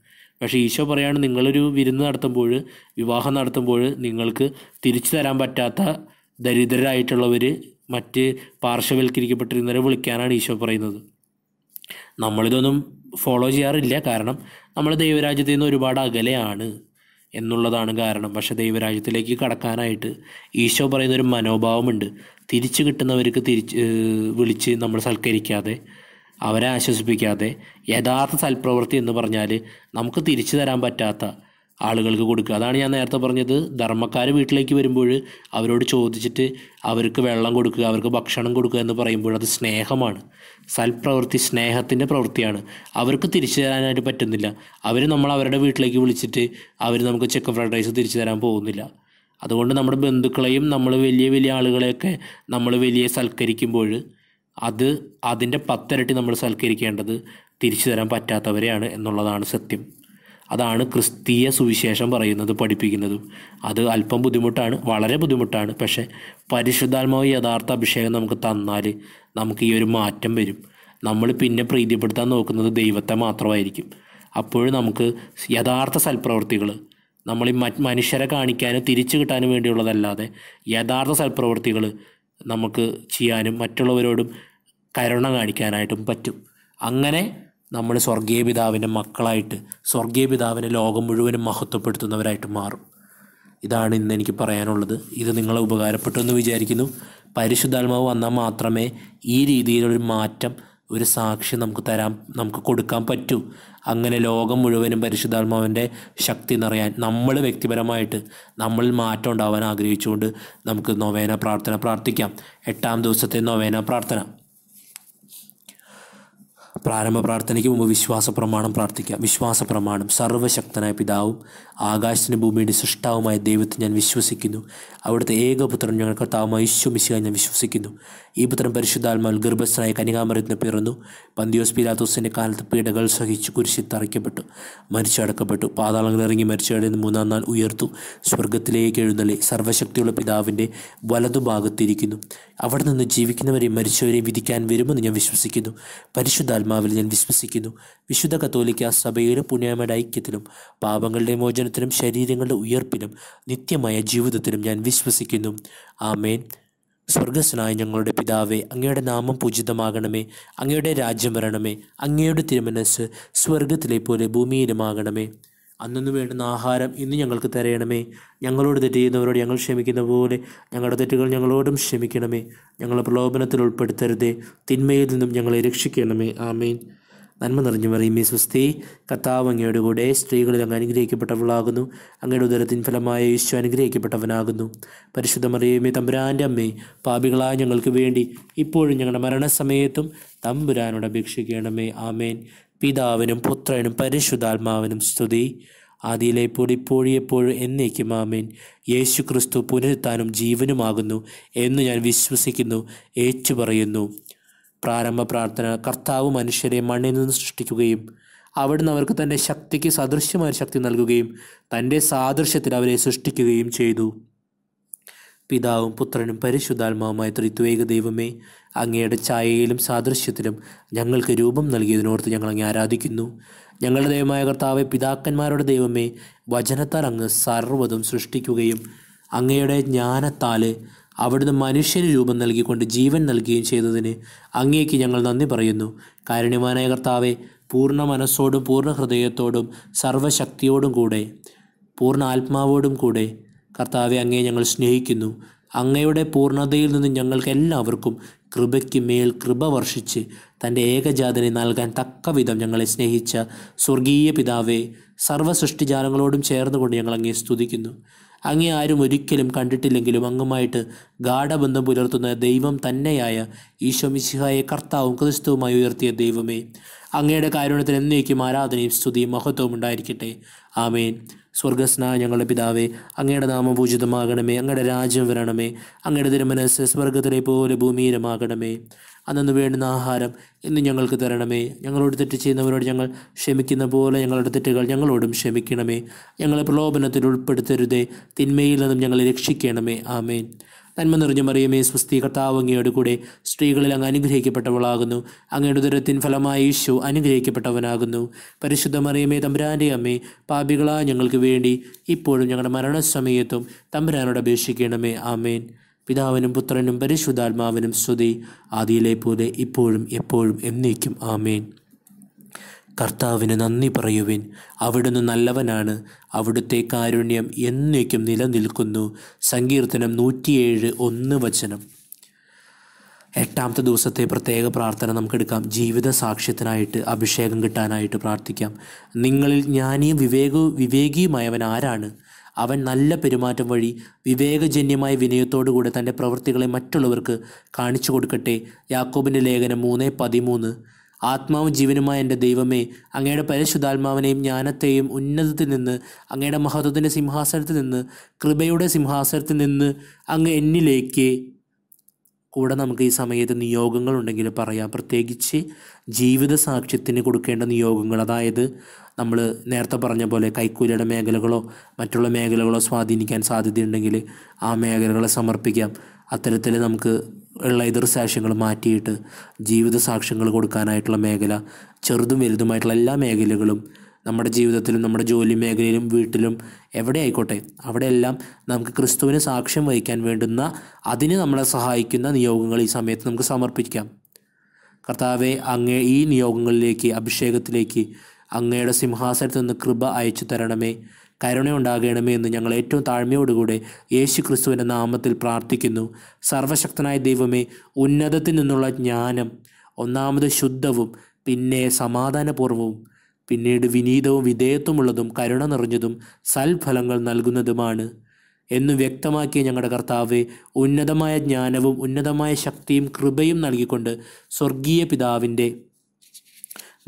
പക്ഷേ ഈശോ പറയാണ് നിങ്ങളൊരു വിരുന്ന് നടത്തുമ്പോൾ വിവാഹം നടത്തുമ്പോൾ നിങ്ങൾക്ക് തിരിച്ചു തരാൻ പറ്റാത്ത ദരിദ്രരായിട്ടുള്ളവർ മറ്റ് പാർശ്വവൽക്കരിക്കപ്പെട്ടിരുന്നവരെ വിളിക്കാനാണ് ഈശോ പറയുന്നത്. നമ്മളിതൊന്നും ഫോളോ ചെയ്യാറില്ല. കാരണം നമ്മൾ ദൈവരാജ്യത്തിൽ നിന്ന് ഒരുപാട് അകലെയാണ് എന്നുള്ളതാണ് കാരണം. പക്ഷേ ദൈവരാജ്യത്തിലേക്ക് കടക്കാനായിട്ട് ഈശോ പറയുന്ന ഒരു മനോഭാവമുണ്ട്. തിരിച്ചു കിട്ടുന്നവർക്ക് തിരിച്ച് വിളിച്ച് നമ്മൾ സൽക്കരിക്കാതെ അവരെ ആശ്വസിപ്പിക്കാതെ യഥാർത്ഥ സൽപ്രവൃത്തി എന്ന് പറഞ്ഞാൽ നമുക്ക് തിരിച്ചു തരാൻ പറ്റാത്ത ആളുകൾക്ക് കൊടുക്കുക. അതാണ് ഞാൻ നേരത്തെ പറഞ്ഞത്. ധർമ്മക്കാർ വീട്ടിലേക്ക് വരുമ്പോൾ അവരോട് ചോദിച്ചിട്ട് അവർക്ക് വെള്ളം കൊടുക്കുക അവർക്ക് ഭക്ഷണം കൊടുക്കുക എന്ന് പറയുമ്പോൾ അത് സ്നേഹമാണ്. സൽപ്രവൃത്തി സ്നേഹത്തിന്റെ പ്രവൃത്തിയാണ്. അവർക്ക് തിരിച്ചു തരാനായിട്ട് പറ്റുന്നില്ല. അവർ നമ്മൾ അവരുടെ വീട്ടിലേക്ക് വിളിച്ചിട്ട് അവർ നമുക്ക് ചിക്കൻ ഫ്രൈഡ് റൈസ് തിരിച്ചു തരാൻ പോകുന്നില്ല. അതുകൊണ്ട് നമ്മുടെ ബന്ധുക്കളെയും നമ്മൾ വലിയ വലിയ ആളുകളെയൊക്കെ നമ്മൾ വലിയ സൽക്കരിക്കുമ്പോൾ അത് അതിന്റെ പത്തിരട്ടി നമ്മൾ സൽക്കരിക്കേണ്ടത് തിരിച്ചു തരാൻ പറ്റാത്തവരെയാണ് എന്നുള്ളതാണ് സത്യം. അതാണ് ക്രിസ്തീയ സുവിശേഷം പറയുന്നത് പഠിപ്പിക്കുന്നതും. അത് അല്പം ബുദ്ധിമുട്ടാണ് വളരെ ബുദ്ധിമുട്ടാണ്. പക്ഷേ പരിശുദ്ധാത്മാവ് യഥാർത്ഥ അഭിഷേകം നമുക്ക് തന്നാൽ നമുക്ക് ഈ ഒരു മാറ്റം വരും. നമ്മൾ പിന്നെ പ്രീതിപ്പെടുത്താൻ നോക്കുന്നത് ദൈവത്തെ മാത്രമായിരിക്കും. അപ്പോൾ നമുക്ക് യഥാർത്ഥ സൽപ്രവൃത്തികൾ നമ്മൾ ഈ മനുഷ്യരെ കാണിക്കാനും തിരിച്ചു കിട്ടാനും വേണ്ടിയുള്ളതല്ലാതെ യഥാർത്ഥ സൽപ്രവൃത്തികൾ നമുക്ക് ചെയ്യാനും മറ്റുള്ളവരോടും കരുണ കാണിക്കാനായിട്ടും പറ്റും. അങ്ങനെ നമ്മൾ സ്വർഗീയ പിതാവിന്റെ മക്കളായിട്ട് സ്വർഗീയ പിതാവിനെ ലോകം മുഴുവനും മഹത്വപ്പെടുത്തുന്നവരായിട്ട് മാറും. ഇതാണ് ഇന്ന് എനിക്ക് പറയാനുള്ളത്. ഇത് നിങ്ങളെ ഉപകാരപ്പെട്ടു എന്ന് വിചാരിക്കുന്നു. പരിശുദ്ധാത്മാവ് വന്നാൽ മാത്രമേ ഈ രീതിയിലൊരു മാറ്റം ഒരു സാക്ഷി നമുക്ക് തരാൻ നമുക്ക് കൊടുക്കാൻ പറ്റൂ. അങ്ങനെ ലോകം മുഴുവനും പരിശുദ്ധാത്മാവിന്റെ ശക്തി നിറയാൻ നമ്മൾ വ്യക്തിപരമായിട്ട് നമ്മൾ മാറ്റം ഉണ്ടാവാൻ ആഗ്രഹിച്ചുകൊണ്ട് നമുക്ക് നൊവേന പ്രാർത്ഥന പ്രാർത്ഥിക്കാം. എട്ടാം ദിവസത്തെ നൊവേന പ്രാർത്ഥന. പ്രാരംഭ പ്രാർത്ഥനയ്ക്ക് മുമ്പ് വിശ്വാസ പ്രമാണം പ്രാർത്ഥിക്കാം വിശ്വാസ പ്രമാണം സർവശക്തനായ പിതാവും ആകാശത്തിന് ഭൂമിയുടെ സൃഷ്ടാവുമായ ദൈവത്തെ ഞാൻ വിശ്വസിക്കുന്നു. അവിടുത്തെ ഏകപുത്രൻ ഞങ്ങൾ കർത്താവുമായ ഈശ്വമിശിക ഞാൻ വിശ്വസിക്കുന്നു. ഈ പുത്രൻ പരിശുദ്ധാത്മാവിൽ ഗർഭസ്ഥനായ കനികാമരത്തിന് പിറന്നു. പന്തിയോസ് പിലാത്തോസിന്റെ കാലത്ത് പീഡകൾ സഹിച്ചു കുരിശിൽ തറയ്ക്കപ്പെട്ടു. മരിച്ചടക്കപ്പെട്ടു പാതാളങ്ങൾ ഇറങ്ങി മരിച്ചവിടെ നിന്ന് മൂന്നാം നാൾ ഉയർത്തു. സ്വർഗത്തിലേക്ക് എഴുന്നള്ളി. സർവശക്തിയുള്ള പിതാവിന്റെ വലതുഭാഗത്തിരിക്കുന്നു. അവിടെ നിന്ന് ജീവിക്കുന്നവരെയും മരിച്ചവരെയും വിധിക്കാൻ വരുമെന്ന് ഞാൻ വിശ്വസിക്കുന്നു. പരിശുദ്ധാത്മാവിൽ ഞാൻ വിശ്വസിക്കുന്നു. വിശുദ്ധ കത്തോലിക്ക സഭയുടെ പുണ്യമയുടെ ഐക്യത്തിലും പാപങ്ങളുടെ മോചനത്തിനും ശരീരങ്ങളുടെ ഉയർപ്പിനും നിത്യമായ ജീവിതത്തിനും ഞാൻ വിശ്വസിക്കുന്നു. ആമേൻ. സ്വർഗസ്നായ ഞങ്ങളുടെ പിതാവേ അങ്ങയുടെ നാമം പൂജിതമാകണമേ. അങ്ങയുടെ രാജ്യം വരണമേ. അങ്ങയുടെ തിരുമനസ് സ്വർഗത്തിലെ പോലെ ഭൂമിയിലുമാകണമേ. അന്നു വേണ്ടുന്ന ആഹാരം ഇന്ന് ഞങ്ങൾക്ക് തരയണമേ. ഞങ്ങളോട് തെറ്റ് ചെയ്യുന്നവരോട് ഞങ്ങൾ ക്ഷമിക്കുന്ന പോലെ ഞങ്ങളുടെ തെറ്റുകൾ ഞങ്ങളോടും ക്ഷമിക്കണമേ. ഞങ്ങളെ പ്രലോഭനത്തിൽ ഉൾപ്പെടുത്തരുതേ. തിന്മയിൽ നിന്നും ഞങ്ങളെ രക്ഷിക്കണമേ. ആമേൻ. നന്മ നിറഞ്ഞു മറിയുമേ സ്വസ്തി. കർത്താവ് അങ്ങയുടെ കൂടെ സ്ത്രീകളിൽ അങ്ങ് അനുഗ്രഹിക്കപ്പെട്ടവളാകുന്നു. അങ്ങയുടെ ഉദരത്തിൻ ഫലമായ യേശു അനുഗ്രഹിക്കപ്പെട്ടവനാകുന്നു. പരിശുദ്ധ മറിയുമേ തമ്പുരാന്റെ അമ്മേ പാപികളായ ഞങ്ങൾക്ക് വേണ്ടി ഇപ്പോഴും ഞങ്ങളുടെ മരണസമയത്തും തമ്പുരാനോട് അപേക്ഷിക്കണമേ. ആമേൻ. പിതാവിനും പുത്രനും പരിശുദ്ധാത്മാവിനും സ്തുതി. ആദിയിലെ പൊടി ഇപ്പോഴും എപ്പോഴും എന്നേക്കും ആമേൻ. യേശു ക്രിസ്തു പുനരുത്താനും ജീവനുമാകുന്നു എന്ന് ഞാൻ വിശ്വസിക്കുന്നു ഏറ്റുപറയുന്നു. പ്രാരംഭ പ്രാർത്ഥന കർത്താവ് മനുഷ്യരെ മണ്ണിൽ നിന്ന് സൃഷ്ടിക്കുകയും അവിടുന്ന് അവർക്ക് തന്റെ ശക്തിക്ക് സദൃശ്യമായ ശക്തി നൽകുകയും തന്റെ സാദൃശ്യത്തിൽ അവരെ സൃഷ്ടിക്കുകയും ചെയ്തു. പിതാവും പുത്രനും പരിശുദ്ധാത്മാവുമായ ത്രിത്വേക ദൈവമേ അങ്ങയുടെ ഛായയിലും സാദൃശ്യത്തിലും ഞങ്ങൾക്ക് രൂപം നൽകിയതിനോർത്ത് ഞങ്ങൾ അങ്ങ് ആരാധിക്കുന്നു. ഞങ്ങളുടെ ദൈവമായ കർത്താവെ പിതാക്കന്മാരുടെ ദൈവമേ വചനത്താൽ അങ്ങ് സർവതും സൃഷ്ടിക്കുകയും അങ്ങയുടെ ജ്ഞാനത്താൽ അവിടുന്ന് മനുഷ്യന് രൂപം നൽകിക്കൊണ്ട് ജീവൻ നൽകുകയും ചെയ്തതിന് അങ്ങേക്ക് ഞങ്ങൾ നന്ദി പറയുന്നു. കാരുണ്യമാനായ കർത്താവെ പൂർണ മനസ്സോടും പൂർണ ഹൃദയത്തോടും സർവശക്തിയോടും കൂടെ പൂർണ ആത്മാവോടും കൂടെ കർത്താവെ അങ്ങേ ഞങ്ങൾ സ്നേഹിക്കുന്നു. അങ്ങയുടെ പൂർണതയിൽ നിന്ന് ഞങ്ങൾക്ക് എല്ലാവർക്കും കൃപയ്ക്ക് മേൽ കൃപ വർഷിച്ച് തന്റെ ഏകജാതനെ നൽകാൻ തക്കവിധം ഞങ്ങളെ സ്നേഹിച്ച സ്വർഗീയ പിതാവെ സർവ സൃഷ്ടിജാലങ്ങളോടും ചേർന്നുകൊണ്ട് ഞങ്ങൾ അങ്ങേ സ്തുതിക്കുന്നു. അങ്ങേ ആരും ഒരിക്കലും കണ്ടിട്ടില്ലെങ്കിലും അങ്ങുമായിട്ട് ഗാഠബന്ധം പുലർത്തുന്ന ദൈവം തന്നെയായ ഈശോ മിശിഹായെ കർത്താവും ക്രിസ്തുവുമായി ഉയർത്തിയ ദൈവമേ. അങ്ങയുടെ കാരുണ്യത്തിന് എന്നേക്കും ആരാധനയും സ്തുതിയും മഹത്വവും ഉണ്ടായിരിക്കട്ടെ. ആമേൻ. സ്വർഗസ്ന ഞങ്ങളുടെ പിതാവേ അങ്ങയുടെ നാമം പൂജിതമാകണമേ അങ്ങയുടെ രാജ്യം വരണമേ അങ്ങയുടെ തിരുമനസ് സ്വർഗത്തിലെ പോലെ ഭൂമിയിലുമാകണമേ. അന്നു വേണ്ടുന്ന ആഹാരം ഇന്ന് ഞങ്ങൾക്ക് തരണമേ. ഞങ്ങളോട് തെറ്റ് ചെയ്യുന്നവരോട് ഞങ്ങൾ ക്ഷമിക്കുന്ന പോലെ ഞങ്ങളുടെ തെറ്റുകൾ ഞങ്ങളോടും ക്ഷമിക്കണമേ. ഞങ്ങളെ പ്രലോഭനത്തിൽ ഉൾപ്പെടുത്തരുതേ. തിന്മയിൽ നിന്നും ഞങ്ങളെ രക്ഷിക്കണമേ. ആമേൻ. നന്മ നിറഞ്ഞ മറിയമേ സ്വസ്തി കർത്താവങ്ങയോട് കൂടെ സ്ത്രീകളിൽ അങ്ങ് അനുഗ്രഹിക്കപ്പെട്ടവളാകുന്നു. അങ്ങയുടെ ഉദരത്തിൻ ഫലമായി ഈശോ അനുഗ്രഹിക്കപ്പെട്ടവനാകുന്നു. പരിശുദ്ധ മറിയമേ തമ്പുരാന്റെ അമ്മേ പാപികളാ ഞങ്ങൾക്ക് വേണ്ടി ഇപ്പോഴും ഞങ്ങളുടെ മരണസമയത്തും തമ്പുരാനോട് അപേക്ഷിക്കണമേ. ആമേൻ. പിതാവിനും പുത്രനും പരിശുദ്ധാത്മാവിനും സ്തുതി ആദിയിലെ പോലെ ഇപ്പോഴും എപ്പോഴും എന്നേക്കും. ആമേൻ. കർത്താവിന് നന്ദി പറയുവിൻ. അവിടുന്ന് നല്ലവനാണ്. അവിടുത്തെ കാരുണ്യം എന്നേക്കും നിലനിൽക്കുന്നു. സങ്കീർത്തനം നൂറ്റിയേഴ് ഒന്ന് വചനം. എട്ടാമത്തെ ദിവസത്തെ പ്രത്യേക പ്രാർത്ഥന നമുക്കെടുക്കാം ജീവിത സാക്ഷ്യത്തിനായിട്ട് അഭിഷേകം കിട്ടാനായിട്ട് പ്രാർത്ഥിക്കാം. നിങ്ങളിൽ ജ്ഞാനിയും വിവേകവും വിവേകിയുമായവൻ ആരാണ്? അവൻ നല്ല പെരുമാറ്റം വഴി വിവേകജന്യമായ വിനയത്തോടുകൂടെ തന്റെ പ്രവൃത്തികളെ മറ്റുള്ളവർക്ക് കാണിച്ചു കൊടുക്കട്ടെ. യാക്കോബിന്റെ ലേഖനം മൂന്ന് പതിമൂന്ന്. ആത്മാവും ജീവനുമായ എന്റെ ദൈവമേ അങ്ങയുടെ പരിശുദ്ധാത്മാവിനെയും ജ്ഞാനത്തെയും ഉന്നതത്തിൽ നിന്ന് അങ്ങയുടെ മഹത്വത്തിന്റെ സിംഹാസനത്തിൽ നിന്ന് കൃപയുടെ സിംഹാസനത്തിൽ നിന്ന് അങ്ങ് എന്നിലേക്ക് കൂടെ നമുക്ക് ഈ സമയത്ത് നിയോഗങ്ങളുണ്ടെങ്കിൽ പറയാം. പ്രത്യേകിച്ച് ജീവിത സാക്ഷ്യത്തിന് കൊടുക്കേണ്ട നിയോഗങ്ങൾ. അതായത് നമ്മൾ നേരത്തെ പറഞ്ഞ പോലെ കൈക്കൂലിയുടെ മേഖലകളോ മറ്റുള്ള മേഖലകളോ സ്വാധീനിക്കാൻ സാധ്യതയുണ്ടെങ്കിൽ ആ മേഖലകളെ സമർപ്പിക്കാം. അത്തരത്തിൽ നമുക്ക് ഉള്ള എതിർ സാക്ഷ്യങ്ങൾ മാറ്റിയിട്ട് ജീവിത സാക്ഷ്യങ്ങൾ കൊടുക്കാനായിട്ടുള്ള മേഖല ചെറുതും വലുതുമായിട്ടുള്ള എല്ലാ മേഖലകളും നമ്മുടെ ജീവിതത്തിലും നമ്മുടെ ജോലി മേഖലയിലും വീട്ടിലും എവിടെ ആയിക്കോട്ടെ അവിടെയെല്ലാം നമുക്ക് ക്രിസ്തുവിന് സാക്ഷ്യം വഹിക്കാൻ വേണ്ടുന്ന അതിന് നമ്മളെ സഹായിക്കുന്ന നിയോഗങ്ങൾ ഈ സമയത്ത് നമുക്ക് സമർപ്പിക്കാം. കർത്താവെ അങ്ങേ ഈ നിയോഗങ്ങളിലേക്ക് അഭിഷേകത്തിലേക്ക് അങ്ങയുടെ സിംഹാസനത്തിൽ നിന്ന് കൃപ അയച്ചു തരണമേ. കരുണയുണ്ടാകണമേ എന്ന് ഞങ്ങൾ ഏറ്റവും താഴ്മയോടുകൂടെ യേശു ക്രിസ്തുവിന്റെ നാമത്തിൽ പ്രാർത്ഥിക്കുന്നു. സർവശക്തനായ ദൈവമേ ഉന്നതത്തിൽ നിന്നുള്ള ജ്ഞാനം ഒന്നാമത് ശുദ്ധവും പിന്നെ സമാധാനപൂർവവും പിന്നീട് വിനീതവും വിധേയത്വമുള്ളതും കരുണ നിറഞ്ഞതും സൽഫലങ്ങൾ നൽകുന്നതുമാണ്. എന്ന് വ്യക്തമാക്കിയ ഞങ്ങളുടെ കർത്താവെ ഉന്നതമായ ജ്ഞാനവും ഉന്നതമായ ശക്തിയും കൃപയും നൽകിക്കൊണ്ട് സ്വർഗീയ പിതാവിന്റെ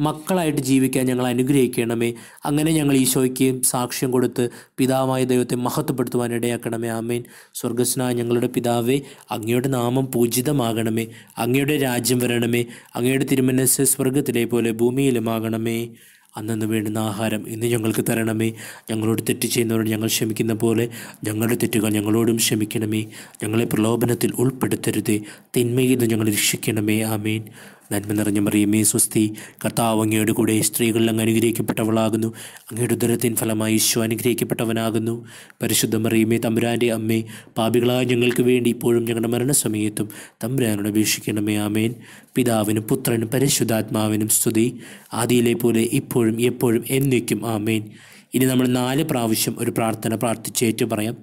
മക്കളായിട്ട് ജീവിക്കാൻ ഞങ്ങൾ അനുഗ്രഹിക്കണമേ. അങ്ങനെ ഞങ്ങൾ ഈശോയ്ക്ക് സാക്ഷ്യം കൊടുത്ത് പിതാവായ ദൈവത്തെ മഹത്വപ്പെടുത്തുവാൻ ഇടയാക്കണമേ. ആമേൻ. സ്വർഗസ്നായ ഞങ്ങളുടെ പിതാവേ അങ്ങയുടെ നാമം പൂജിതമാകണമേ. അങ്ങയുടെ രാജ്യം വരണമേ. അങ്ങയുടെ തിരുമനസ് സ്വർഗത്തിലെ പോലെ ഭൂമിയിലുമാകണമേ അന്നു വേണ്ടുന്ന ആഹാരം ഇന്ന് ഞങ്ങൾക്ക് തരണമേ. ഞങ്ങളോട് തെറ്റ് ചെയ്യുന്നവരോട് ഞങ്ങൾ ക്ഷമിക്കുന്ന പോലെ ഞങ്ങളുടെ തെറ്റുകൾ ഞങ്ങളോടും ക്ഷമിക്കണമേ. ഞങ്ങളെ പ്രലോഭനത്തിൽ ഉൾപ്പെടുത്തരുതേ. തിന്മയിൽ ഞങ്ങൾ രക്ഷിക്കണമേ. ആമേൻ. നന്മ നിറഞ്ഞ മറിയമേ സ്വസ്തി. കർത്താവ് അങ്ങയുടെ കൂടെ സ്ത്രീകളിൽ അങ്ങ് അനുഗ്രഹിക്കപ്പെട്ടവളാകുന്നു. അങ്ങയുടെ ഉദരത്തിൻ ഫലമായി ഈശോ അനുഗ്രഹിക്കപ്പെട്ടവനാകുന്നു. പരിശുദ്ധ മറിയമേ തമ്പുരാന്റെ അമ്മേ പാപികളായ ഞങ്ങൾക്ക് വേണ്ടി ഇപ്പോഴും ഞങ്ങളുടെ മരണസമയത്തും തമ്പുരാനോട് അപേക്ഷിക്കണമേ ആമേൻ. പിതാവിനും പുത്രനും പരിശുദ്ധാത്മാവിനും സ്തുതി. ആദിയിലെ പോലെ ഇപ്പോഴും എപ്പോഴും എന്നേക്കും ആമേൻ. ഇനി നമ്മൾ നാല് പ്രാവശ്യം ഒരു പ്രാർത്ഥന പ്രാർത്ഥിച്ചേറ്റ് പറയാം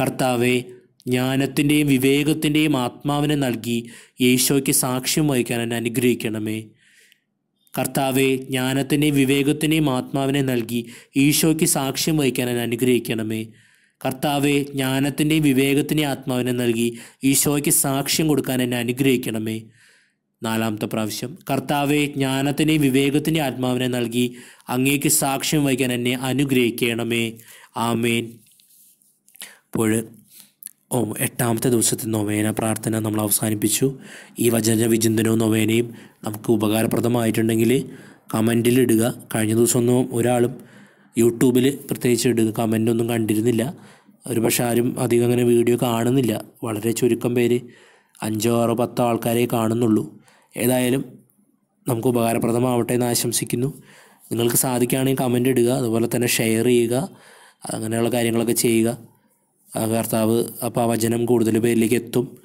കർത്താവെ ജ്ഞാനത്തിന്റെയും വിവേകത്തിന്റെയും ആത്മാവിനെ നൽകി യേശോയ്ക്ക് സാക്ഷ്യം വഹിക്കാൻ എന്നെ അനുഗ്രഹിക്കണമേ. കർത്താവെ ജ്ഞാനത്തിന്റെയും വിവേകത്തിന്റെയും ആത്മാവിനെ നൽകി ഈശോയ്ക്ക് സാക്ഷ്യം വഹിക്കാൻ എന്നെ അനുഗ്രഹിക്കണമേ. കർത്താവെ ജ്ഞാനത്തിന്റെയും വിവേകത്തിന്റെയും ആത്മാവിനെ നൽകി ഈശോയ്ക്ക് സാക്ഷ്യം കൊടുക്കാൻ എന്നെ അനുഗ്രഹിക്കണമേ. നാലാമത്തെ പ്രാവശ്യം. കർത്താവെ ജ്ഞാനത്തിന്റെയും വിവേകത്തിന്റെയും ആത്മാവിനെ നൽകി അങ്ങേക്ക് സാക്ഷ്യം വഹിക്കാൻ എന്നെ അനുഗ്രഹിക്കണമേ. ആമേൻ. അപ്പോൾ ഓ എട്ടാമത്തെ ദിവസത്തെ നൊവേന പ്രാർത്ഥന നമ്മൾ അവസാനിപ്പിച്ചു. ഈ വചന വിചിന്തനവും നൊവേനയും നമുക്ക് ഉപകാരപ്രദമായിട്ടുണ്ടെങ്കിൽ കമന്റിൽ ഇടുക. കഴിഞ്ഞ ദിവസമൊന്നും ഒരാളും യൂട്യൂബിൽ പ്രത്യേകിച്ച് ഇടുക കമന്റൊന്നും കണ്ടിരുന്നില്ല. ഒരു പക്ഷേ ആരും അധികം അങ്ങനെ വീഡിയോ കാണുന്നില്ല. വളരെ ചുരുക്കം പേര് അഞ്ചോ ആറോ പത്തോ ആൾക്കാരെ കാണുന്നുള്ളൂ. ഏതായാലും നമുക്ക് ഉപകാരപ്രദമാവട്ടെ എന്ന് ആശംസിക്കുന്നു. നിങ്ങൾക്ക് സാധിക്കുകയാണെങ്കിൽ കമന്റ് ഇടുക അതുപോലെ തന്നെ ഷെയർ ചെയ്യുക അങ്ങനെയുള്ള കാര്യങ്ങളൊക്കെ ചെയ്യുക. കർത്താവ് അപ്പോൾ ആ വചനം കൂടുതൽ പേരിലേക്ക് എത്തും.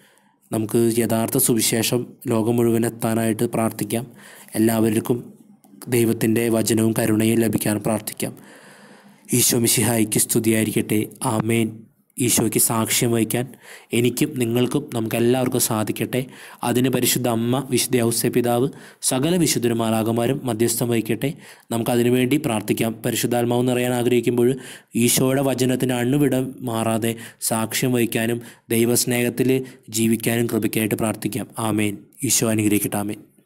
നമുക്ക് യഥാർത്ഥ സുവിശേഷം ലോകം മുഴുവൻ എത്താനായിട്ട് പ്രാർത്ഥിക്കാം. എല്ലാവർക്കും ദൈവത്തിന്റെ വചനവും കരുണയും ലഭിക്കാൻ പ്രാർത്ഥിക്കാം. ഈശോ മിശിഹായിക്ക് സ്തുതിയായിരിക്കട്ടെ. ആമേൻ. ഈശോയ്ക്ക് സാക്ഷ്യം വഹിക്കാൻ എനിക്കും നിങ്ങൾക്കും നമുക്കെല്ലാവർക്കും സാധിക്കട്ടെ. അതിന് പരിശുദ്ധ അമ്മ വിശുദ്ധ ഔസ്യ പിതാവ് സകല വിശുദ്ധരുമാരാകുമാരും മധ്യസ്ഥം വഹിക്കട്ടെ. നമുക്കതിനു വേണ്ടി പ്രാർത്ഥിക്കാം. പരിശുദ്ധാത്മാവ് നിറയാൻ ആഗ്രഹിക്കുമ്പോൾ ഈശോയുടെ വചനത്തിന് അണ്ണുവിട മാറാതെ സാക്ഷ്യം വഹിക്കാനും ദൈവസ്നേഹത്തിൽ ജീവിക്കാനും കൃപയ്ക്കായിട്ട് പ്രാർത്ഥിക്കാം. ആമേൻ. ഈശോ അനുഗ്രഹിക്കട്ടെ. ആമേൻ.